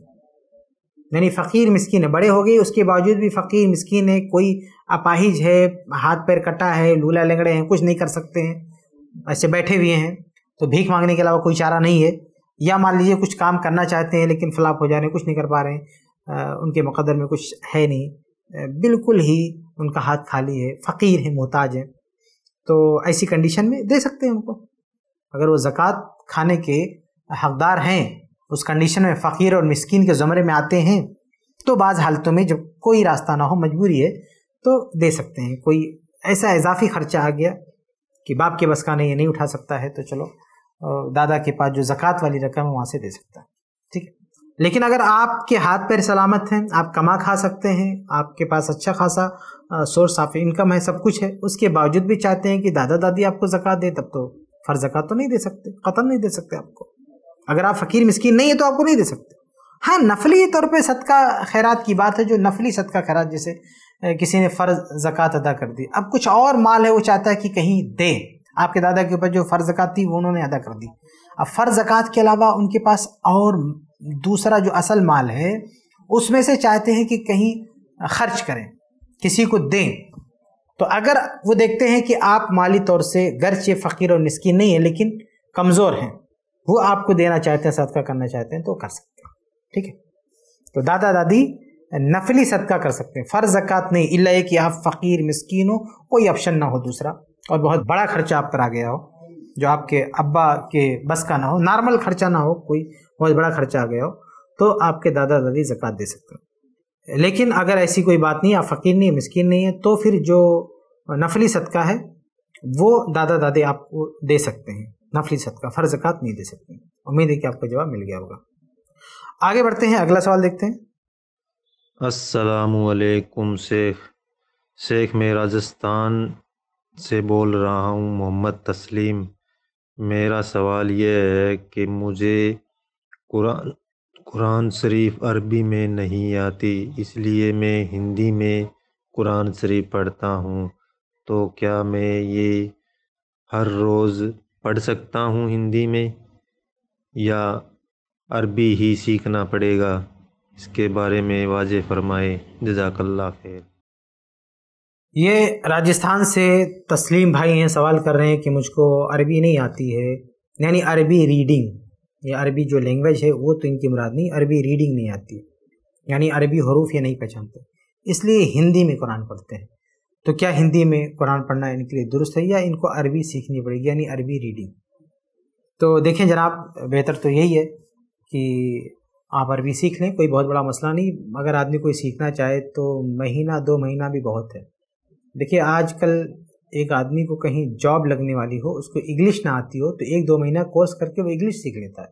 यानी फ़कीर मिसकिन है बड़े हो गए उसके बावजूद भी फ़कीर मिसकिन है कोई अपाहिज है हाथ पैर कटा है लूला लंगड़े हैं कुछ नहीं कर सकते हैं ऐसे बैठे हुए हैं तो भीख मांगने के अलावा कोई चारा नहीं है। या मान लीजिए कुछ काम करना चाहते हैं लेकिन फ्लाप हो जा रहे हैं कुछ नहीं कर पा रहे हैं आ, उनके मुकदर में कुछ है नहीं बिल्कुल ही उनका हाथ खाली है फ़कीर है मोहताज है। तो ऐसी कंडीशन में दे सकते हैं उनको। अगर वो ज़क़़त खाने के हकदार हैं, उस कंडीशन में फ़कीर और मिसकिन के ज़मरे में आते हैं तो बाज़ हालतों में जब कोई रास्ता ना हो, मजबूरी है तो दे सकते हैं। कोई ऐसा इजाफी खर्चा आ गया कि बाप के बस का नहीं नहीं उठा सकता है तो चलो दादा के पास जो ज़क़़त वाली रकम है, वहाँ से दे सकता है। ठीक है? लेकिन अगर आपके हाथ पैर सलामत हैं, आप कमा खा सकते हैं, आपके पास अच्छा खासा सोर्स ऑफ़ इनकम है, सब कुछ है, उसके बावजूद भी चाहते हैं कि दादा दादी आपको जक़ात दे, तब तो फ़र्ज़ जक़ात तो नहीं दे सकते कतन नहीं दे सकते आपको। अगर आप फ़कीर, मिसकीन नहीं है तो आपको नहीं दे सकते। हाँ नफली तौर पे सदका खैरात की बात है, जो नफली सदका खैरात, जैसे किसी ने फ़र्ज़, ज़क़़त अदा कर दी। अब कुछ और माल है, वो चाहता है कि कहीं दे। आपके दादा के ऊपर जो फ़र्ज़ ज़क़़त थी, वो उन्होंने अदा कर दी। अब फ़र्ज़ ज़क़़त के अलावा उनके पास और दूसरा जो असल माल है, उसमें से चाहते हैं कि कहीं खर्च करें, किसी को दें। तो अगर वो देखते हैं कि आप माली तौर से गर्चे फ़कीर और मिसकिन नहीं है, लेकिन कमज़ोर हैं वो आपको देना चाहते हैं, सदका करना चाहते हैं तो कर सकते हैं। ठीक है? तो दादा दादी, नफली सदका कर सकते हैं। फ़र्ज़ ज़क़़त नहीं इला कि आप फ़कीर, मिसकीन हो, कोई ऑप्शन ना हो दूसरा। और बहुत बड़ा खर्चा आप पर आ गया हो, जो आपके अब्बा के बस का ना हो, नॉर्मल खर्चा ना हो, कोई बहुत बड़ा खर्चा आ गया हो तो आपके दादा दादी ज़क़़त दे सकते हैं। लेकिन अगर ऐसी कोई बात नहीं, आप फ़कीर नहीं, मिसकिन नहीं है तो फिर जो नफली सदका है, वो दादा दादी आपको दे सकते हैं। नफली सदका फ़र्ज़ ज़क़़त नहीं दे सकते। उम्मीद है कि आपको जवाब मिल गया होगा। आगे बढ़ते हैं, अगला सवाल देखते हैं। असलकुम शेख। शेख, मैं राजस्थान से बोल रहा हूँ, मोहम्मद तस्लीम। मेरा सवाल ये है कि मुझे कुरान कुरान शरीफ अरबी में नहीं आती, इसलिए मैं हिंदी में कुरान शरीफ पढ़ता हूँ। तो क्या मैं ये हर रोज़ पढ़ सकता हूँ हिंदी में, या अरबी ही सीखना पड़ेगा। इसके बारे में वाज फरमाए जजाकल्ला खैर। ये राजस्थान से तस्लीम भाई हैं, सवाल कर रहे हैं कि मुझको अरबी नहीं आती है। यानी अरबी रीडिंग ये अरबी जो लैंग्वेज है, वो तो इनकी मुराद नहीं, अरबी रीडिंग नहीं आती। यानी अरबी हरूफ ये नहीं पहचानते। इसलिए हिंदी में कुरान पढ़ते हैं। तो क्या हिंदी में कुरान पढ़ना इनके लिए दुरुस्त है या इनको अरबी सीखनी पड़ेगी, यानी अरबी रीडिंग तो देखें जनाब, बेहतर तो यही है कि आप अरबी सीख लें, कोई बहुत बड़ा मसला नहीं। अगर आदमी कोई सीखना चाहे तो महीना, दो महीना भी बहुत है। देखिए, आजकल एक आदमी को कहीं जॉब लगने वाली हो, उसको इंग्लिश ना आती हो तो एक दो महीना कोर्स करके वो इंग्लिश सीख लेता है।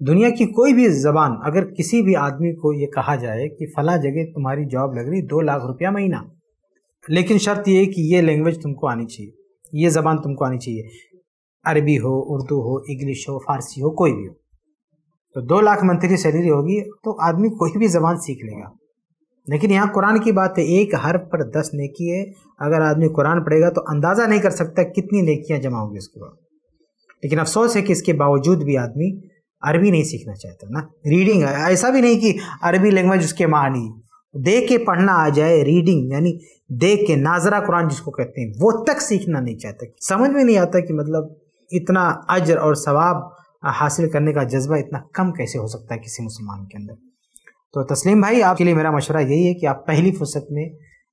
दुनिया की कोई भी ज़बान, अगर किसी भी आदमी को ये कहा जाए कि फ़ला जगह तुम्हारी जॉब लग रही, दो लाख रुपया महीना। लेकिन शर्त ये कि ये लैंग्वेज तुमको आनी चाहिए। ये ज़बान तुमको आनी चाहिए। अरबी हो, उर्दू हो इंग्लिश हो फारसी हो, कोई भी हो। तो दो लाख मंथली सैलरी होगी तो आदमी कोई भी जबान सीख लेगा। लेकिन यहाँ कुरान की बात है, एक हर्फ पर दस नेकी है। अगर आदमी कुरान पढ़ेगा तो अंदाज़ा नहीं कर सकता कितनी नेकियाँ जमा होंगी उसके बाद। लेकिन अफसोस है कि इसके बावजूद भी आदमी अरबी नहीं सीखना चाहता ना। रीडिंग ऐसा भी नहीं कि अरबी लैंग्वेज उसके मानी देख के पढ़ना आ जाए रीडिंग यानी देख के नाजरा कुरान जिसको कहते हैं, वो तक सीखना नहीं चाहता। समझ में नहीं आता कि मतलब इतना अजर और सवाब हासिल करने का जज्बा इतना कम कैसे हो सकता है किसी मुसलमान के अंदर? तो तस्लीम भाई, आपके लिए मेरा मशवरा यही है कि आप पहली फुर्सत में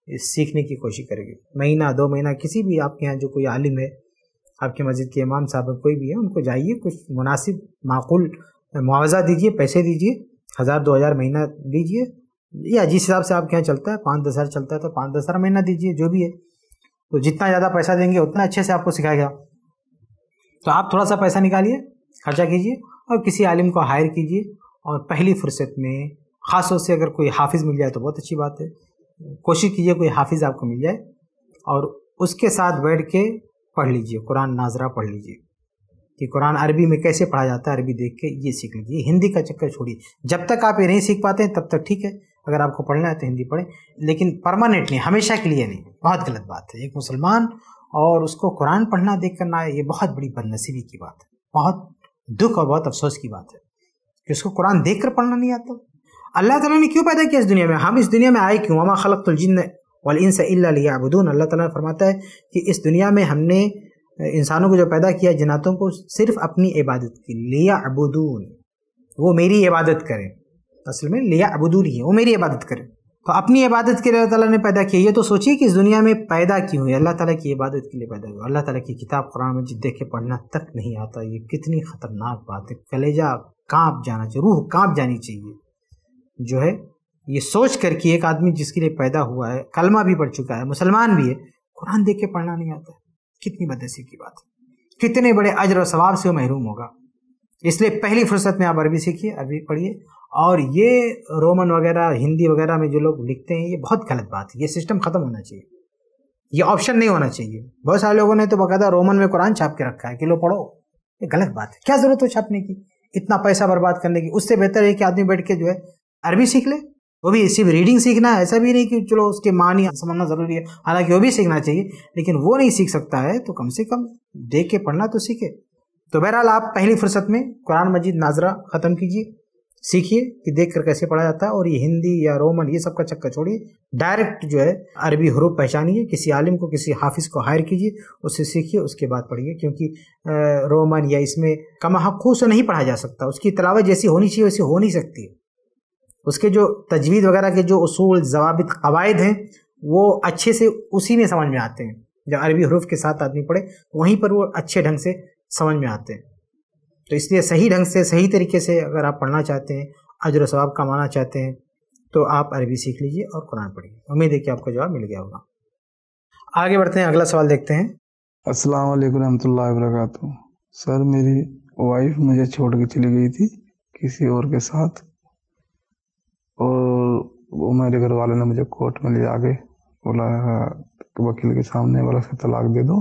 सीखने की कोशिश करेंगे। महीना, दो महीना, किसी भी आपके यहाँ जो कोई आलिम है, आपके मस्जिद के इमाम साहब कोई भी है, उनको जाइए, कुछ मुनासिब, माकूल मुआवजा दीजिए, पैसे दीजिए, हज़ार, दो हज़ार महीना दीजिए या जिस हिसाब से आपके यहाँ चलता है, पाँच दस हज़ार चलता है तो पाँच दस हज़ार महीना दीजिए, जो भी है। तो जितना ज़्यादा पैसा देंगे, उतना अच्छे से आपको सिखाएगा तो आप थोड़ा सा पैसा निकालिए, खर्चा कीजिए और किसी आलिम को हायर कीजिए। और पहली फुर्सत में ख़ास तौर से अगर कोई हाफिज़ मिल जाए तो बहुत अच्छी बात है। कोशिश कीजिए कोई हाफिज़ आपको मिल जाए और उसके साथ बैठ के पढ़ लीजिए, कुरान नाजरा पढ़ लीजिए। कि कुरान अरबी में कैसे पढ़ा जाता है, अरबी देख के ये सीख लीजिए। हिंदी का चक्कर छोड़िए। जब तक आप ये नहीं सीख पाते हैं, तब तक ठीक है। अगर आपको पढ़ना है तो हिंदी पढ़ें। लेकिन परमानेंटली, हमेशा के लिए नहीं, बहुत गलत बात है। एक मुसलमान और उसको कुरान पढ़ना देख कर ना, ये बहुत बड़ी बदनसीबी की बात है। बहुत दुख और बहुत अफसोस की बात है कि उसको कुरान देख कर पढ़ना नहीं आता। अल्लाह ताला ने क्यों पैदा किया इस दुनिया में? हम इस दुनिया में आए क्यों? वमा खलक़ुलजिन वलइनस अबूदून अल्लाह ताला फरमाता है कि इस दुनिया में हमने इंसानों को जो पैदा किया जनातों को सिर्फ़ अपनी इबादत की लिया अबूदून वो मेरी इबादत करें। असल में लिया अबूदून ही है वो मेरी इबादत करें। तो अपनी इबादत के लिए अल्लाह ताला ने पैदा किया। ये तो सोचिए कि इस दुनिया में पैदा क्यों हुई? अल्लाह ताला की इबादत के लिए पैदा हुआ अल्लाह ताला की किताब कुरान मजिद देख के पढ़ना तक नहीं आता। ये कितनी ख़तरनाक बात है। कलेजा काँप जाना चाहिए, रूह काँप जानी चाहिए। जो है, ये सोच कर कि एक आदमी जिसके लिए पैदा हुआ है, कलमा भी पढ़ चुका है, मुसलमान भी है, कुरान देख के पढ़ना नहीं आता। कितनी बदसी की बात है। कितने बड़े अजर और सवाब से वो महरूम होगा। इसलिए पहली फुर्सत में आप अरबी सीखिए, अरबी पढ़िए। और ये रोमन वगैरह, हिंदी वगैरह में जो लोग लिखते हैं, ये बहुत गलत बात है। ये सिस्टम ख़त्म होना चाहिए। ये ऑप्शन नहीं होना चाहिए। बहुत सारे लोगों ने तो बाकायदा रोमन में कुरान छाप के रखा है कि लो पढ़ो। ये गलत बात है। क्या ज़रूरत हो छापने की? इतना पैसा बर्बाद करने की। उससे बेहतर है कि आदमी बैठ के जो है अरबी सीख ले। वो भी सिर्फ़ रीडिंग सीखना है। ऐसा भी नहीं कि चलो उसके मान मानी समझना ज़रूरी है। हालाँकि वो भी सीखना चाहिए, लेकिन वो नहीं सीख सकता है तो कम से कम देख के पढ़ना तो सीखे। तो बहरहाल आप पहली फुर्सत में कुरान मजीद नाजरा ख़त्म कीजिए। सीखिए कि देख कर कैसे पढ़ा जाता है। और ये हिंदी या रोमन, ये सब का चक्कर छोड़िए। डायरेक्ट जो है, अरबी हरूफ पहचानिए। किसी आलिम को, किसी हाफिज़ को हायर कीजिए, उससे सीखिए, उसके बाद पढ़िए। क्योंकि रोमन या इसमें कमाखू से नहीं पढ़ा जा सकता। उसकी तलावत जैसी होनी चाहिए, वैसी हो नहीं सकती। उसके जो तजवीज़ वगैरह के जो असूल जवाबित कवायद हैं, वो अच्छे से उसी में समझ में आते हैं। जब अरबी हरूफ के साथ आदमी पढ़े, वहीं पर वो अच्छे ढंग से समझ में आते हैं। तो इसलिए सही ढंग से, सही तरीके से अगर आप पढ़ना चाहते हैं, अजर सवाब कमाना चाहते हैं तो आप अरबी सीख लीजिए और कुरान पढ़िए। उम्मीद है कि आपका जवाब मिल गया होगा। आगे बढ़ते हैं, अगला सवाल देखते हैं। अस्सलाम वालेकुम रहमतुल्लाहि व बरकातुहू सर, मेरी वाइफ मुझे छोड़ के चली गई थी किसी और के साथ और वो मेरे घर वाले ने मुझे कोर्ट में ले आके बोला, वकील के सामने बोला उसका तलाक दे दो।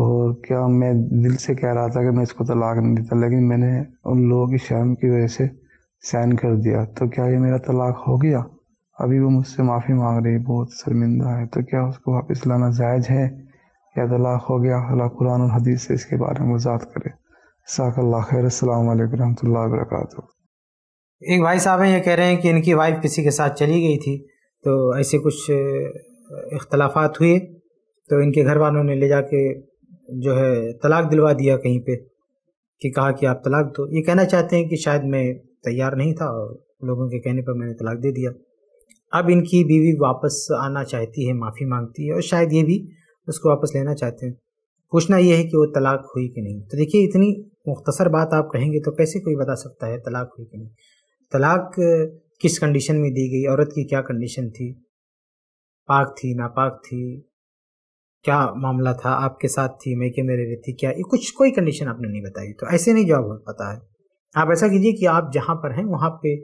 और क्या मैं दिल से कह रहा था कि मैं इसको तलाक नहीं देता, लेकिन मैंने उन लोगों की शर्म की वजह से साइन कर दिया। तो क्या ये मेरा तलाक हो गया? अभी वो मुझसे माफ़ी मांग रही है बहुत शर्मिंदा है। तो क्या उसको वापस लाना जायज़ है? या तलाक हो गया? अल्लाह कुरान और हदीस से इसके बारे में वजात करे। साकल्ला खैर। अस्सलाम वालेकुम रहमतुल्लाहि व एक भाई साहब हैं, ये कह रहे हैं कि इनकी वाइफ किसी के साथ चली गई थी तो ऐसे कुछ इख्तलाफात हुए तो इनके घर वालों ने ले जाके जो है, तलाक दिलवा दिया कहीं पे कि कहा कि आप तलाक दो। ये कहना चाहते हैं कि शायद मैं तैयार नहीं था और लोगों के कहने पर मैंने तलाक दे दिया। अब इनकी बीवी वापस आना चाहती है, माफ़ी मांगती है और शायद ये भी उसको वापस लेना चाहते हैं। पूछना ये है कि वो तलाक हुई कि नहीं? तो देखिए, इतनी मुख्तसर बात आप कहेंगे तो कैसे कोई बता सकता है तलाक हुई कि नहीं? तलाक किस कंडीशन में दी गई? औरत की क्या कंडीशन थी? पाक थी, नापाक थी? क्या मामला था? आपके साथ थी, मैं के मेरे थी? क्या? ये कुछ, कोई कंडीशन आपने नहीं बताई। तो ऐसे नहीं जवाब हो पाता है। आप ऐसा कीजिए कि आप जहाँ पर हैं, वहाँ पे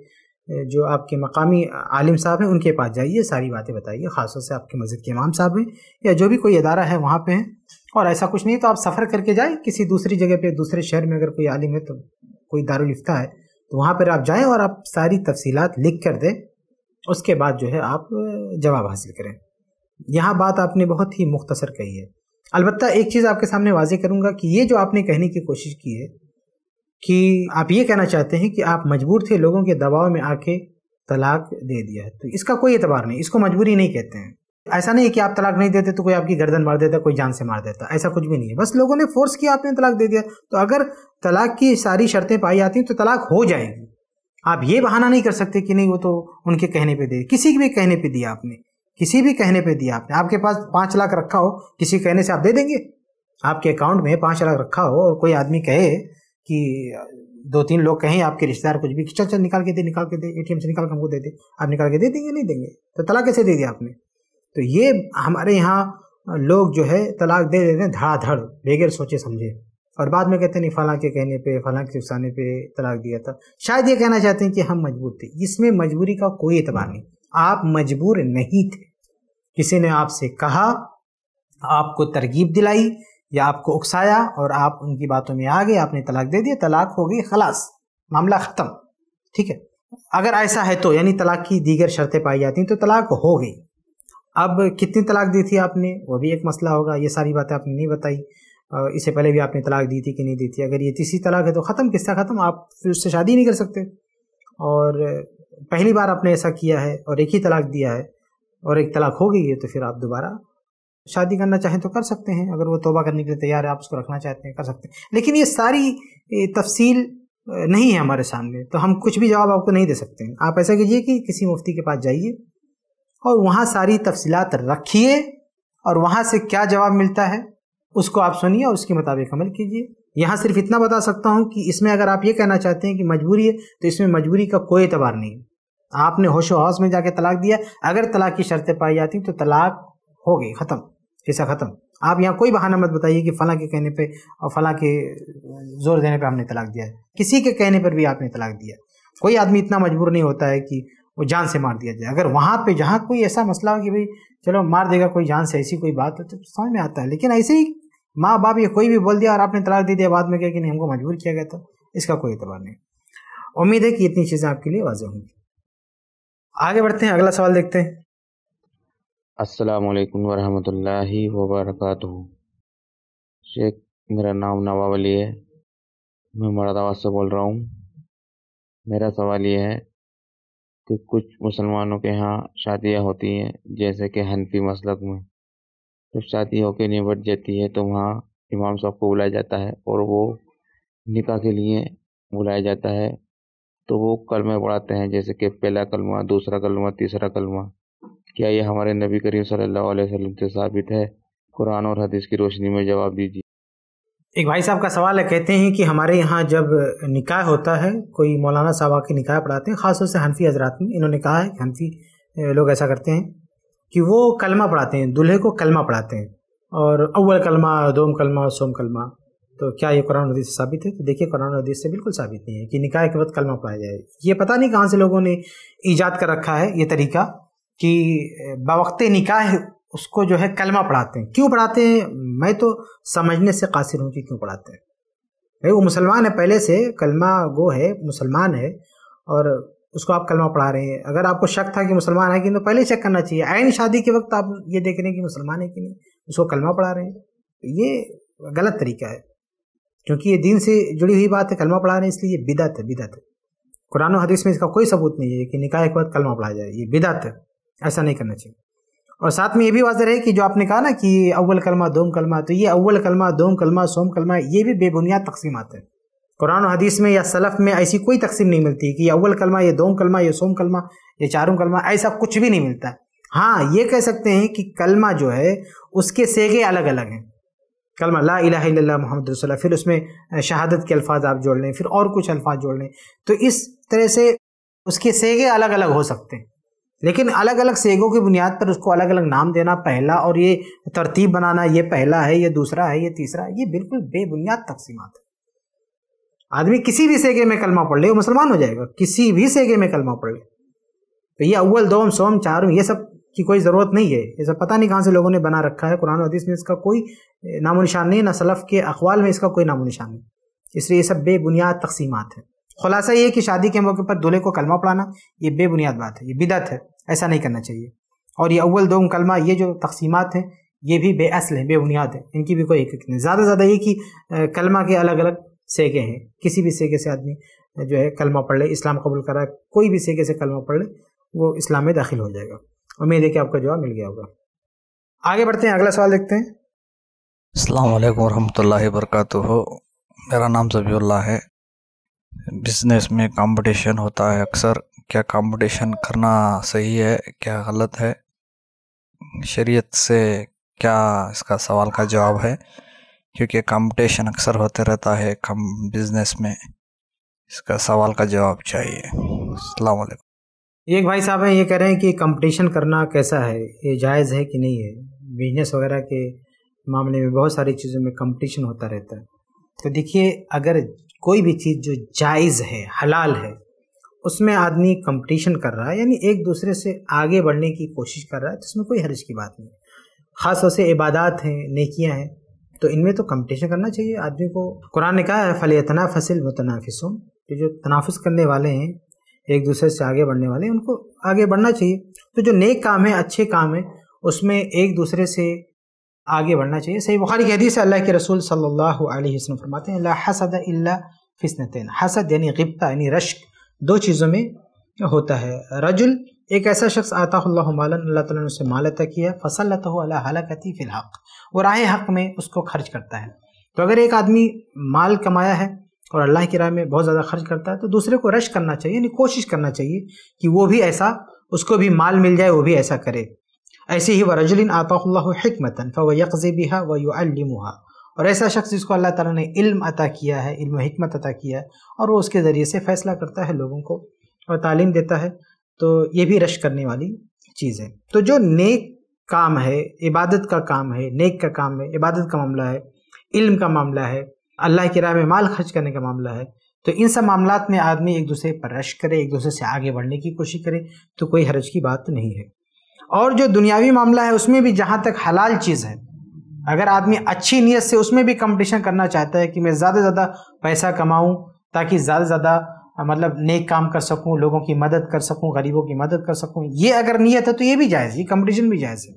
जो आपके मकामी आलिम साहब हैं, उनके पास जाइए, सारी बातें बताइए, ख़ासतौर से आपके मस्जिद के इमाम साहब हैं, या जो भी कोई अदारा है, वहाँ पे हैं। और ऐसा कुछ नहीं तो आप सफ़र करके जाए, किसी दूसरी जगह पे, दूसरे शहर में अगर कोई आलिम है तो कोई दारुलिफ्ता है तो वहाँ पर आप जाएँ और आप सारी तफसीलात लिख कर दें, उसके बाद जो है आप जवाब हासिल करें। यहाँ बात आपने बहुत ही मुख्तसर कही है। अलबत्त एक चीज़ आपके सामने वाजे करूँगा कि ये जो आपने कहने की कोशिश की है कि आप ये कहना चाहते हैं कि आप मजबूर थे, लोगों के दबाव में आके तलाक दे दिया है। तो इसका कोई एतबार नहीं, इसको मजबूरी नहीं कहते हैं। ऐसा नहीं है कि आप तलाक नहीं देते तो कोई आपकी गर्दन मार देता, कोई जान से मार देता, ऐसा कुछ भी नहीं है। बस लोगों ने फोर्स किया, आपने तलाक दे दिया। तो अगर तलाक की सारी शर्तें पाई जाती तो तलाक हो जाएगी। आप ये बहाना नहीं कर सकते कि नहीं, वो तो उनके कहने पे दे। किसी के भी कहने पे दिया आपने। किसी भी कहने पे दिया आपने। आपके पास पाँच लाख रखा हो, किसी कहने से आप दे देंगे। आपके अकाउंट में पाँच लाख रखा हो और कोई आदमी कहे कि, दो तीन लोग कहें, आपके रिश्तेदार कुछ भी चल चल निकाल के दे, निकाल के दे, एटीएम से निकाल के हमको दे दे। आप निकाल के दे देंगे, नहीं देंगे? तो तलाक कैसे दे दिया आपने? तो ये हमारे यहाँ लोग जो है तलाक दे देते हैं धड़ाधड़, बेगैर सोचे समझे। और बाद में कहते नहीं, फलां के कहने पे, फलां के उकसाने पे तलाक दिया था। शायद ये कहना चाहते हैं कि हम मजबूर थे। इसमें मजबूरी का कोई एतबार नहीं। आप मजबूर नहीं थे। किसी ने आपसे कहा, आपको तरगीब दिलाई या आपको उकसाया और आप उनकी बातों में आ गए, आपने तलाक दे दिया, तलाक हो गई, खलास, मामला ख़त्म, ठीक है? अगर ऐसा है तो यानी तलाक की दीगर शर्तें पाई जाती हैं तो तलाक हो गई। अब कितनी तलाक दी थी आपने? वो भी एक मसला होगा, ये सारी बातें आपने नहीं बताई। इससे पहले भी आपने तलाक दी थी कि नहीं दी थी? अगर ये तीसरी तलाक है तो ख़त्म, किस्सा ख़त्म? आप फिर उससे शादी नहीं कर सकते। और पहली बार आपने ऐसा किया है और एक ही तलाक दिया है और एक तलाक हो गई है तो फिर आप दोबारा शादी करना चाहें तो कर सकते हैं। अगर वो तोबा करने के लिए तैयार है, आप उसको रखना चाहते हैं, कर सकते हैं। लेकिन ये सारी तफसील नहीं है हमारे सामने तो हम कुछ भी जवाब आपको नहीं दे सकते हैं। आप ऐसा कीजिए कि किसी मुफ्ती के पास जाइए और वहाँ सारी तफसीलात रखिए और वहाँ से क्या जवाब मिलता है, उसको आप सुनिए और उसके मुताबिक अमल कीजिए। यहाँ सिर्फ़ इतना बता सकता हूँ कि इसमें अगर आप ये कहना चाहते हैं कि मजबूरी है तो इसमें मजबूरी का कोई एतबार नहीं आपने होशो हौस में जाके तलाक दिया, अगर तलाक की शर्तें पाई जाती तो तलाक हो गई, ख़त्म किस्सा ख़त्म। आप यहाँ कोई बहाना मत बताइए कि फ़लाँ के कहने पे और फ़लाँ के ज़ोर देने पे हमने तलाक दिया है। किसी के कहने पर भी आपने तलाक दिया। कोई आदमी इतना मजबूर नहीं होता है कि वो जान से मार दिया जाए। अगर वहाँ पे जहाँ कोई ऐसा मसला हो कि भाई, चलो मार देगा कोई जान से, ऐसी कोई बात हो तो समझ में आता है। लेकिन ऐसे ही माँ बाप ये कोई भी बोल दिया और आपने तलाक दे दिया, बाद में क्या कि नहीं, हमको मजबूर किया गया था। इसका कोई एतबार नहीं। उम्मीद है कि इतनी चीज़ें आपके लिए वाजह होंगी। आगे बढ़ते हैं, अगला सवाल देखते हैं। अस्सलाम वालेकुम वरहमतुल्लाहि वबरकातुहू। शेख, मेरा नाम नवाब अली है। मैं मरादाबाद से बोल रहा हूँ। मेरा सवाल ये है कि कुछ मुसलमानों के यहाँ शादियाँ होती हैं, जैसे कि हनफी मसलक में। जब शादी होकर निबट जाती है तो वहाँ इमाम साहब को बुलाया जाता है और वो निकाह के लिए बुलाया जाता है। तो वो कलमे पढ़ाते हैं, जैसे कि पहला कलमा, दूसरा कलमा, तीसरा कलमा। क्या ये हमारे नबी करीम सल्लल्लाहु अलैहि वसल्लम से साबित है? कुरान और हदीस की रोशनी में जवाब दीजिए। एक भाई साहब का सवाल है, कहते हैं कि हमारे यहाँ जब निकाह होता है, कोई मौलाना साहब आके निकाह पढ़ाते हैं, ख़ासतौर से हनफी हजरात में। इन्होंने कहा है कि हनफी लोग ऐसा करते हैं। कि वो कलमा पढ़ाते हैं, दूल्हे को कलमा पढ़ाते हैं और अव्वल कलमा, दोम कलमा, सोम कलमा। तो क्या ये कुरान हदीस से साबित है? तो देखिए, कुरान हदीस से बिल्कुल साबित नहीं है कि निकाह के वक्त कलमा पढ़ाया जाए। ये पता नहीं कहाँ से लोगों ने ईजाद कर रखा है ये तरीका कि बवक्त निकाह उसको जो है कलमा पढ़ाते हैं। क्यों पढ़ाते हैं? मैं तो समझने से कासिर हूँ कि क्यों पढ़ाते हैं। भाई, वो मुसलमान है, पहले से कलमा गो है, मुसलमान है और उसको आप कलमा पढ़ा रहे हैं। अगर आपको शक था कि मुसलमान है कि नहीं तो पहले चेक करना चाहिए। आयन शादी के वक्त, आप ये देख रहे हैं कि मुसलमान है कि नहीं, उसको कलमा पढ़ा रहे हैं। तो ये गलत तरीका है। क्योंकि ये दिन से जुड़ी हुई बात है, कलमा पढ़ा रहे हैं, इसलिए ये बिदत है बिदत है। कुरान हदीस में इसका कोई सबूत नहीं है कि निकाह के बाद कलमा पढ़ा जाए। ये बिदत है, ऐसा नहीं करना चाहिए। और साथ में ये भी वाजह है कि जो आपने कहा ना कि अव्वल कलमा, दोम कलमा तो ये अव्वल कलमा, दोम कलमा, सोम कलमा, ये भी बेबुनियाद तकसीम आते हैं। कुरान और हदीस में या सलफ़ में ऐसी कोई तकसीम नहीं मिलती कि अव्वल कलमा, ये दोम कलमा, ये सोम कलमा, ये चारों कलमा, ऐसा कुछ भी नहीं मिलता। है, ये कह सकते हैं कि कलमा जो है, उसके सेगे अलग अलग हैं। कलमा ला इला मोहम्मद रसोल्ला फिर उसमें शहादत के अल्फाज आप जोड़ लें, फिर और कुछ अल्फाज जोड़ लें तो इस तरह से उसके सेगे अलग अलग हो सकते हैं। लेकिन अलग अलग सेगों की बुनियाद पर उसको अलग अलग नाम देना पहला और ये तरतीब बनाना, ये पहला है, ये दूसरा है, ये तीसरा है, ये बिल्कुल बेबुनियाद तकसीमत है। आदमी किसी भी सेगे में कलमा पढ़ ले, वो मुसलमान हो जाएगा। किसी भी सेगे में कलमा पढ़ ले। तो ये अव्वल, दोम, सोम चारों ये सब की कोई ज़रूरत नहीं है। ये सब पता नहीं कहाँ से लोगों ने बना रखा है। कुरान हदीस में इसका कोई नामो निशान नहीं ना सलफ़ के अखवाल में इसका कोई नामो निशान नहीं। इसलिए ये सब बेबुनियाद तकसीमत है। खुलासा ये कि शादी के मौके पर दूल्हे को कलमा पढ़ाना, ये बेबुनियाद बात है, ये बिदत है, ऐसा नहीं करना चाहिए। और ये अव्वल, दोम, कलमा, ये जो तकसीमत हैं, ये भी बेअसल हैं, बेबुनियाद हैं। इनकी भी कोई एक नहीं। ज़्यादा ज़्यादा ये कि कलमा के अलग अलग सेगे हैं, किसी भी सेगे से आदमी, जो है, कलमा पढ़ ले, इस्लाम कबूल करा, कोई भी सेगे से कलमा पढ़ ले, वो इस्लाम में दाखिल हो जाएगा। उम्मीद है कि आपका जवाब मिल गया होगा। आगे बढ़ते हैं, अगला सवाल देखते हैं। अल्लाम वरहमल वरक मेरा नाम जबील्ला है। बिज़नेस में कंपटीशन होता है अक्सर। क्या कंपटीशन करना सही है, क्या गलत है? शरीयत से क्या इसका सवाल का जवाब है? क्योंकि कंपटीशन अक्सर होते रहता है कम बिज़नेस में। इसका सवाल का जवाब चाहिए। अस्सलाम एक भाई साहब हैं, ये कह रहे हैं कि कंपटीशन करना कैसा है? ये जायज़ है कि नहीं है? बिज़नेस वगैरह के मामले में बहुत सारी चीज़ों में कंपटीशन होता रहता है। तो देखिए, अगर कोई भी चीज़ जो जायज़ है, हलाल है, उसमें आदमी कंपटीशन कर रहा है, यानी एक दूसरे से आगे बढ़ने की कोशिश कर रहा है तो उसमें कोई हर्ज की बात नहीं। ख़ास तौर से इबादत हैं, नेकियाँ हैं तो इनमें तो कंपटीशन करना चाहिए। आदमी को कुरान ने कहा है फलियतना फसिल मुतनाफिसुम कि जो तनाफिस करने वाले हैं, एक दूसरे से आगे बढ़ने वाले हैं, उनको आगे बढ़ना चाहिए। तो जो नेक काम है, अच्छे काम है, उसमें एक दूसरे से आगे बढ़ना चाहिए। सही बुखारी की हदीस अल्लाह के रसूल सल्लल्लाहु अलैहि वसल्लम फरमाते हैं, ला हसद इल्ला फिसनतैन। हसद यानी गिब्ता यानी रश्क, दो चीज़ों में होता है। रजुल एक ऐसा शख्स आता मालन, अल्लाह ताला ने उसे माल अता किया फ़सल हलाकती फिल हक। वो राह हक में उसको खर्च करता है। तो अगर एक आदमी माल कमाया है और अल्लाह की राह में बहुत ज़्यादा खर्च करता है तो दूसरे को रश करना चाहिए, यानी कोशिश करना चाहिए कि वो भी ऐसा, उसको भी माल मिल जाए, वो भी ऐसा करे। ऐसे ही व रजुलिन आतामतन फ़ यकज़ बिहा व युअल्लिमुहा। और ऐसा शख्स जिसको अल्लाह ताला ने इल्म अता किया है, इल्म हमत अता किया है, और वो उसके ज़रिए से फ़ैसला करता है लोगों को और तालीम देता है तो ये भी रश करने वाली चीज़ है। तो जो नेक काम है, इबादत का काम है, नेक का काम है, इबादत का मामला है, इल्म का मामला है, अल्लाह की राह में माल खर्च करने का मामला है तो इन सब मामला में आदमी एक दूसरे पर रश करे, एक दूसरे से आगे बढ़ने की कोशिश करे तो कोई हरज की बात नहीं है। और जो दुनियावी मामला है, उसमें भी जहाँ तक हलाल चीज़ है, अगर आदमी अच्छी नीयत से उसमें भी कंपटीशन करना चाहता है कि मैं ज़्यादा से ज़्यादा पैसा कमाऊँ, ताकि ज़्यादा से ज़्यादा मतलब नेक काम कर सकूँ, लोगों की मदद कर सकूँ, गरीबों की मदद कर सकूँ, ये अगर नीयत है तो ये भी जायज़ ये कंपटीशन भी जायज़ है।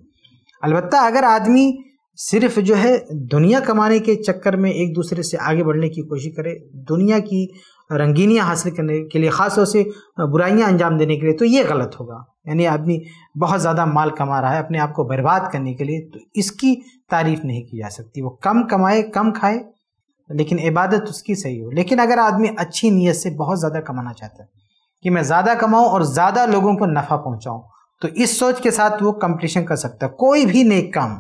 अलबत्त अगर आदमी सिर्फ़ जो है दुनिया कमाने के चक्कर में एक दूसरे से आगे बढ़ने की कोशिश करे, दुनिया की रंगीनियाँ हासिल करने के लिए ख़ास तौर से बुराइयाँ अंजाम देने के लिए तो ये गलत होगा। यानी आदमी बहुत ज़्यादा माल कमा रहा है अपने आप को बर्बाद करने के लिए तो इसकी तारीफ़ नहीं की जा सकती। वो कम कमाए, कम खाए लेकिन इबादत उसकी सही हो। लेकिन अगर आदमी अच्छी नीयत से बहुत ज़्यादा कमाना चाहता है, कि मैं ज़्यादा कमाऊँ और ज़्यादा लोगों को नफ़ा पहुँचाऊँ तो इस सोच के साथ वो कंपटीशन कर सकता है। कोई भी नेक काम,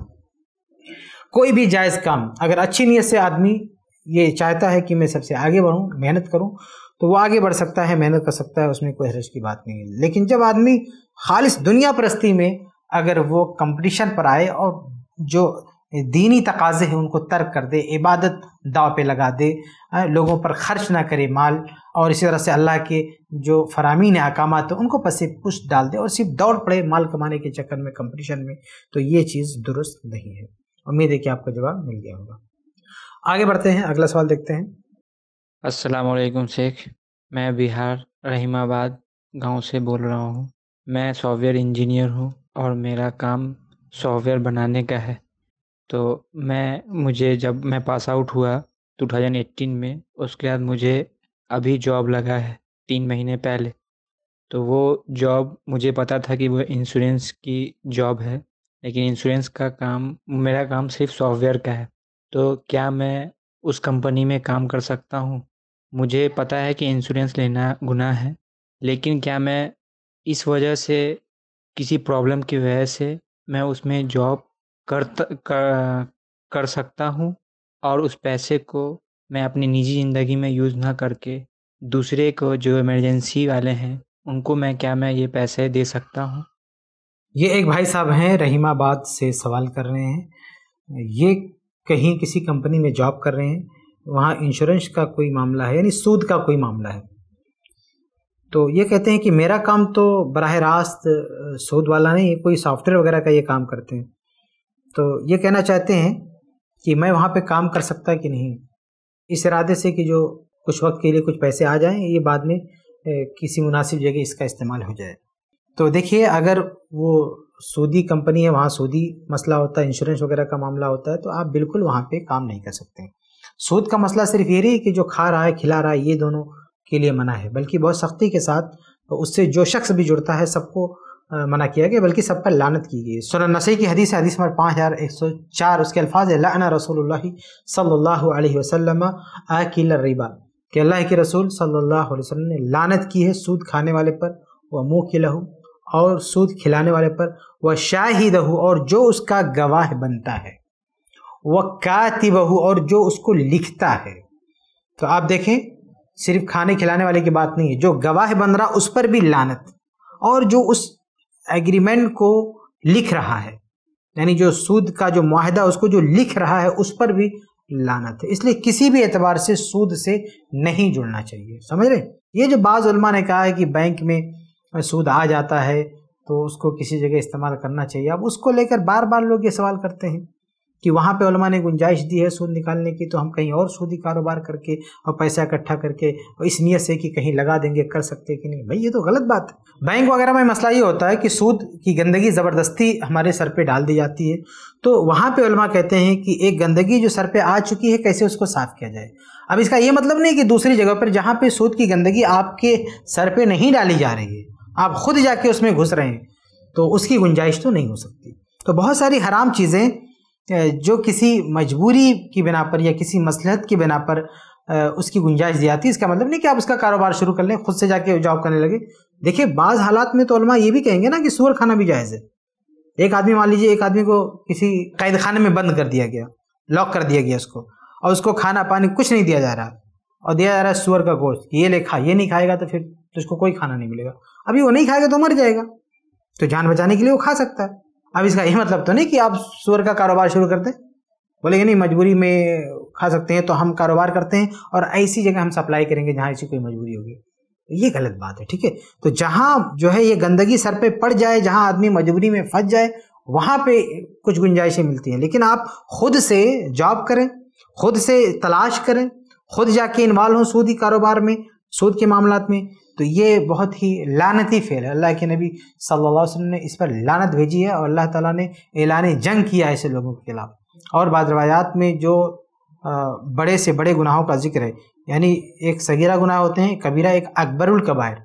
कोई भी जायज़ काम, अगर अच्छी नीयत से आदमी ये चाहता है कि मैं सबसे आगे बढ़ूँ, मेहनत करूँ तो वो आगे बढ़ सकता है, मेहनत कर सकता है, उसमें कोई हरज की बात नहीं है। लेकिन जब आदमी खालिश दुनिया परस्ती में अगर वो कंपटीशन पर आए और जो दीनी तकाजे हैं, उनको तर्क कर दे, इबादत दाव पे लगा दे लोगों पर खर्च ना करे माल, और इसी तरह से अल्लाह के जो फरामीन अकाम है उनको पसे पुश डाल दे और सिर्फ़ दौड़ पड़े माल कमाने के चक्कर में कंपटीशन में तो ये चीज़ दुरुस्त नहीं है। उम्मीद है कि आपको जवाब मिल गया होगा। आगे बढ़ते हैं, अगला सवाल देखते हैं। असलकुम शेख, मैं बिहार, रहीमाबाद गाँव से बोल रहा हूँ। मैं सॉफ्टवेयर इंजीनियर हूँ और मेरा काम सॉफ्टवेयर बनाने का है। तो मैं, मुझे जब मैं पास आउट हुआ 2018 में, उसके बाद मुझे अभी जॉब लगा है तीन महीने पहले। तो वो जॉब मुझे पता था कि वो इंश्योरेंस की जॉब है, लेकिन इंश्योरेंस का काम, मेरा काम सिर्फ़ सॉफ्टवेयर का है। तो क्या मैं उस कंपनी में काम कर सकता हूँ? मुझे पता है कि इंश्योरेंस लेना गुनाह है, लेकिन क्या मैं इस वजह से, किसी प्रॉब्लम की वजह से मैं उसमें जॉब कर कर, सकता हूँ और उस पैसे को मैं अपनी निजी ज़िंदगी में यूज़ ना करके दूसरे को जो इमरजेंसी वाले हैं उनको मैं क्या मैं ये पैसे दे सकता हूँ? ये एक भाई साहब हैं रहीमाबाद से सवाल कर रहे हैं। ये कहीं किसी कंपनी में जॉब कर रहे हैं वहाँ इंश्योरेंस का कोई मामला है यानी सूद का कोई मामला है। तो ये कहते हैं कि मेरा काम तो बरह रास्त सूद वाला नहीं कोई सॉफ्टवेयर वगैरह का ये काम करते हैं। तो ये कहना चाहते हैं कि मैं वहाँ पे काम कर सकता कि नहीं? इस इरादे से कि जो कुछ वक्त के लिए कुछ पैसे आ जाएँ, ये बाद में किसी मुनासिब जगह इसका इस्तेमाल हो जाए। तो देखिए, अगर वो सूदी कंपनी है, वहाँ सूदी मसला होता है इंश्योरेंस वगैरह का मामला होता है तो आप बिल्कुल वहाँ पे काम नहीं कर सकते सूद का मसला सिर्फ़ ये नहीं कि जो खा रहा है, खिला रहा है, ये दोनों के लिए मना है, बल्कि बहुत सख्ती के साथ उससे जो शख्स भी जुड़ता है, सबको मना किया गया, बल्कि सब पर लानत की गई। सुन नसी की हदीस हदीस नंबर पाँच हज़ार एक सौ चार। उसके अल्फाज लाना रसूल सल्लल्लाहु अलैहि वसल्लम आकिल रिबा। कि अल्लाह के रसूल सल्लल्लाहु अलैहि वसल्लम ने लानत की है सूद खाने वाले पर, वह मुँह की और सूद खिलाने वाले पर, वह शाहिदहू, और जो उसका गवाह बनता है, वह कातिबहू, और जो उसको लिखता है। तो आप देखें, सिर्फ़ खाने खिलाने वाले की बात नहीं है, जो गवाह बन रहा, उस पर भी लानत, और जो उस एग्रीमेंट को लिख रहा है। यानी जो सूद का जो माहिदा उसको जो लिख रहा है, उस पर भी लाना था इसलिए किसी भी एतबार से सूद से नहीं जुड़ना चाहिए। समझ रहे? ये जो बाज़ ने कहा है कि बैंक में सूद आ जाता है तो उसको किसी जगह इस्तेमाल करना चाहिए। अब उसको लेकर बार बार लोग ये सवाल करते हैं। कि वहाँ पे उलमा ने गुंजाइश दी है सूद निकालने की तो हम कहीं और सूदी कारोबार करके और पैसा इकट्ठा करके और इस नीयत से कि कहीं लगा देंगे, कर सकते कि नहीं? भाई, ये तो गलत बात है। बैंक वगैरह में मसला ये होता है कि सूद की गंदगी ज़बरदस्ती हमारे सर पे डाल दी जाती है। तो वहाँ पे उलमा कहते हैं कि एक गंदगी जो सर पे आ चुकी है, कैसे उसको साफ़ किया जाए? अब इसका ये मतलब नहीं कि दूसरी जगह पर जहाँ पे सूद की गंदगी आपके सर पे नहीं डाली जा रही है, आप खुद जाके उसमें घुस रहे हैं तो उसकी गुंजाइश तो नहीं हो सकती। तो बहुत सारी हराम चीज़ें जो किसी मजबूरी की बिना पर या किसी मसलहत की बिना पर उसकी गुंजाइश दी है, इसका मतलब नहीं कि आप उसका कारोबार शुरू कर लें, खुद से जाके जॉब करने लगे। देखिए, बाज़ हालात में तो ये भी कहेंगे ना कि सूअर खाना भी जायज़ है। एक आदमी, मान लीजिए, एक आदमी को किसी कैद खाने में बंद कर दिया गया लॉक कर दिया गया उसको, और उसको खाना, पानी कुछ नहीं दिया जा रहा, और दिया जा रहा है सुअर का गोश्त ये ले खा, ये नहीं खाएगा तो फिर तो उसको कोई खाना नहीं मिलेगा। अभी वो नहीं खाएगा तो मर जाएगा तो जान बचाने के लिए वो खा सकता है। अब इसका यह मतलब तो नहीं कि आप सुअर का कारोबार शुरू करते, बोलेंगे नहीं, मजबूरी में खा सकते हैं तो हम कारोबार करते हैं और ऐसी जगह हम सप्लाई करेंगे जहाँ ऐसी कोई मजबूरी होगी। ये गलत बात है, ठीक है? तो जहाँ जो है ये गंदगी सर पे पड़ जाए, जहाँ आदमी मजबूरी में फंस जाए, वहाँ पे कुछ गुंजाइशें मिलती हैं। लेकिन आप खुद से जॉब करें, खुद से तलाश करें, खुद जाके इन्वॉल्व हों सूदी कारोबार में, सूद के मामला में। तो ये बहुत ही लानती फेल है। अल्लाह के नबी सल्लल्लाहु अलैहि वसल्लम ने इस पर लानत भेजी है और अल्लाह ताला ने ऐलान जंग किया है ऐसे लोगों के खिलाफ। और बाद रवायात में जो बड़े से बड़े गुनाहों का ज़िक्र है, यानी एक सगीरा गुनाह होते हैं, कबीरा एक अकबरुल कबायर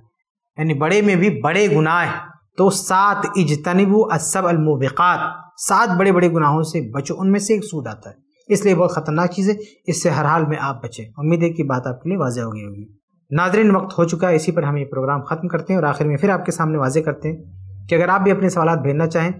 यानी बड़े में भी बड़े गुनाह तो सात इजतनबू असब अलमुबिक़ात, सात बड़े बड़े गुनाहों से बचो, उनमें से एक सूद आता है। इसलिए बहुत ख़तरनाक चीज़ है, इससे हर हाल में आप बचें। उम्मीद है कि बात आपके लिए वाजह हो गई होगी। नाजरीन, वक्त हो चुका है, इसी पर हम ये प्रोग्राम ख़त्म करते हैं और आखिर में फिर आपके सामने वाजे करते हैं कि अगर आप भी अपने सवाल भेजना चाहें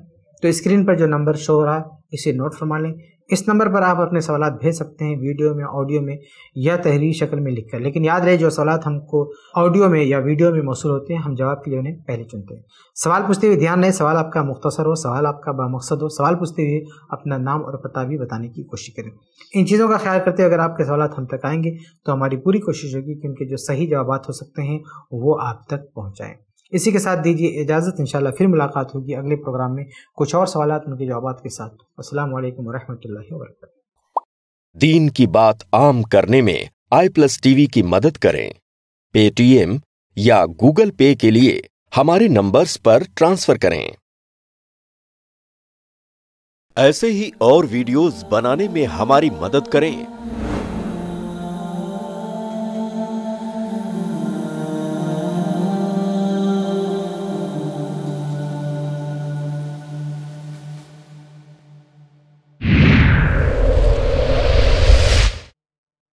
तो स्क्रीन पर जो नंबर शो हो रहा है, इसे नोट फरमा लें। इस नंबर पर आप अपने सवाल भेज सकते हैं वीडियो में, ऑडियो में या तहरीरी शक्ल में लिखकर। लेकिन याद रहे, जो सवाल हमको ऑडियो में या वीडियो में मौसू होते हैं, हम जवाब के लिए उन्हें पहले चुनते हैं। सवाल पूछते हुए ध्यान रहे, सवाल आपका मुख्तसर हो, सवाल आपका बामकसद हो, सवाल पूछते हुए अपना नाम और पता भी बताने की कोशिश करें। इन चीज़ों का ख्याल करते हुए अगर आपके सवाल हम तक आएँगे तो हमारी पूरी कोशिश होगी कि उनके जो सही जवाब हो सकते हैं, वो आप तक पहुँचाएँ। इसी के साथ दीजिए इजाज़त इंशाल्लाह फिर मुलाकात होगी अगले प्रोग्राम में। कुछ और सवाल उनके जवाब के साथ। असल वरहमल वर्क दीन की बात आम करने में आई प्लस टीवी की मदद करें। पेटीएम या गूगल पे के लिए हमारे नंबर्स पर ट्रांसफ़र करें। ऐसे ही और वीडियोस बनाने में हमारी मदद करें।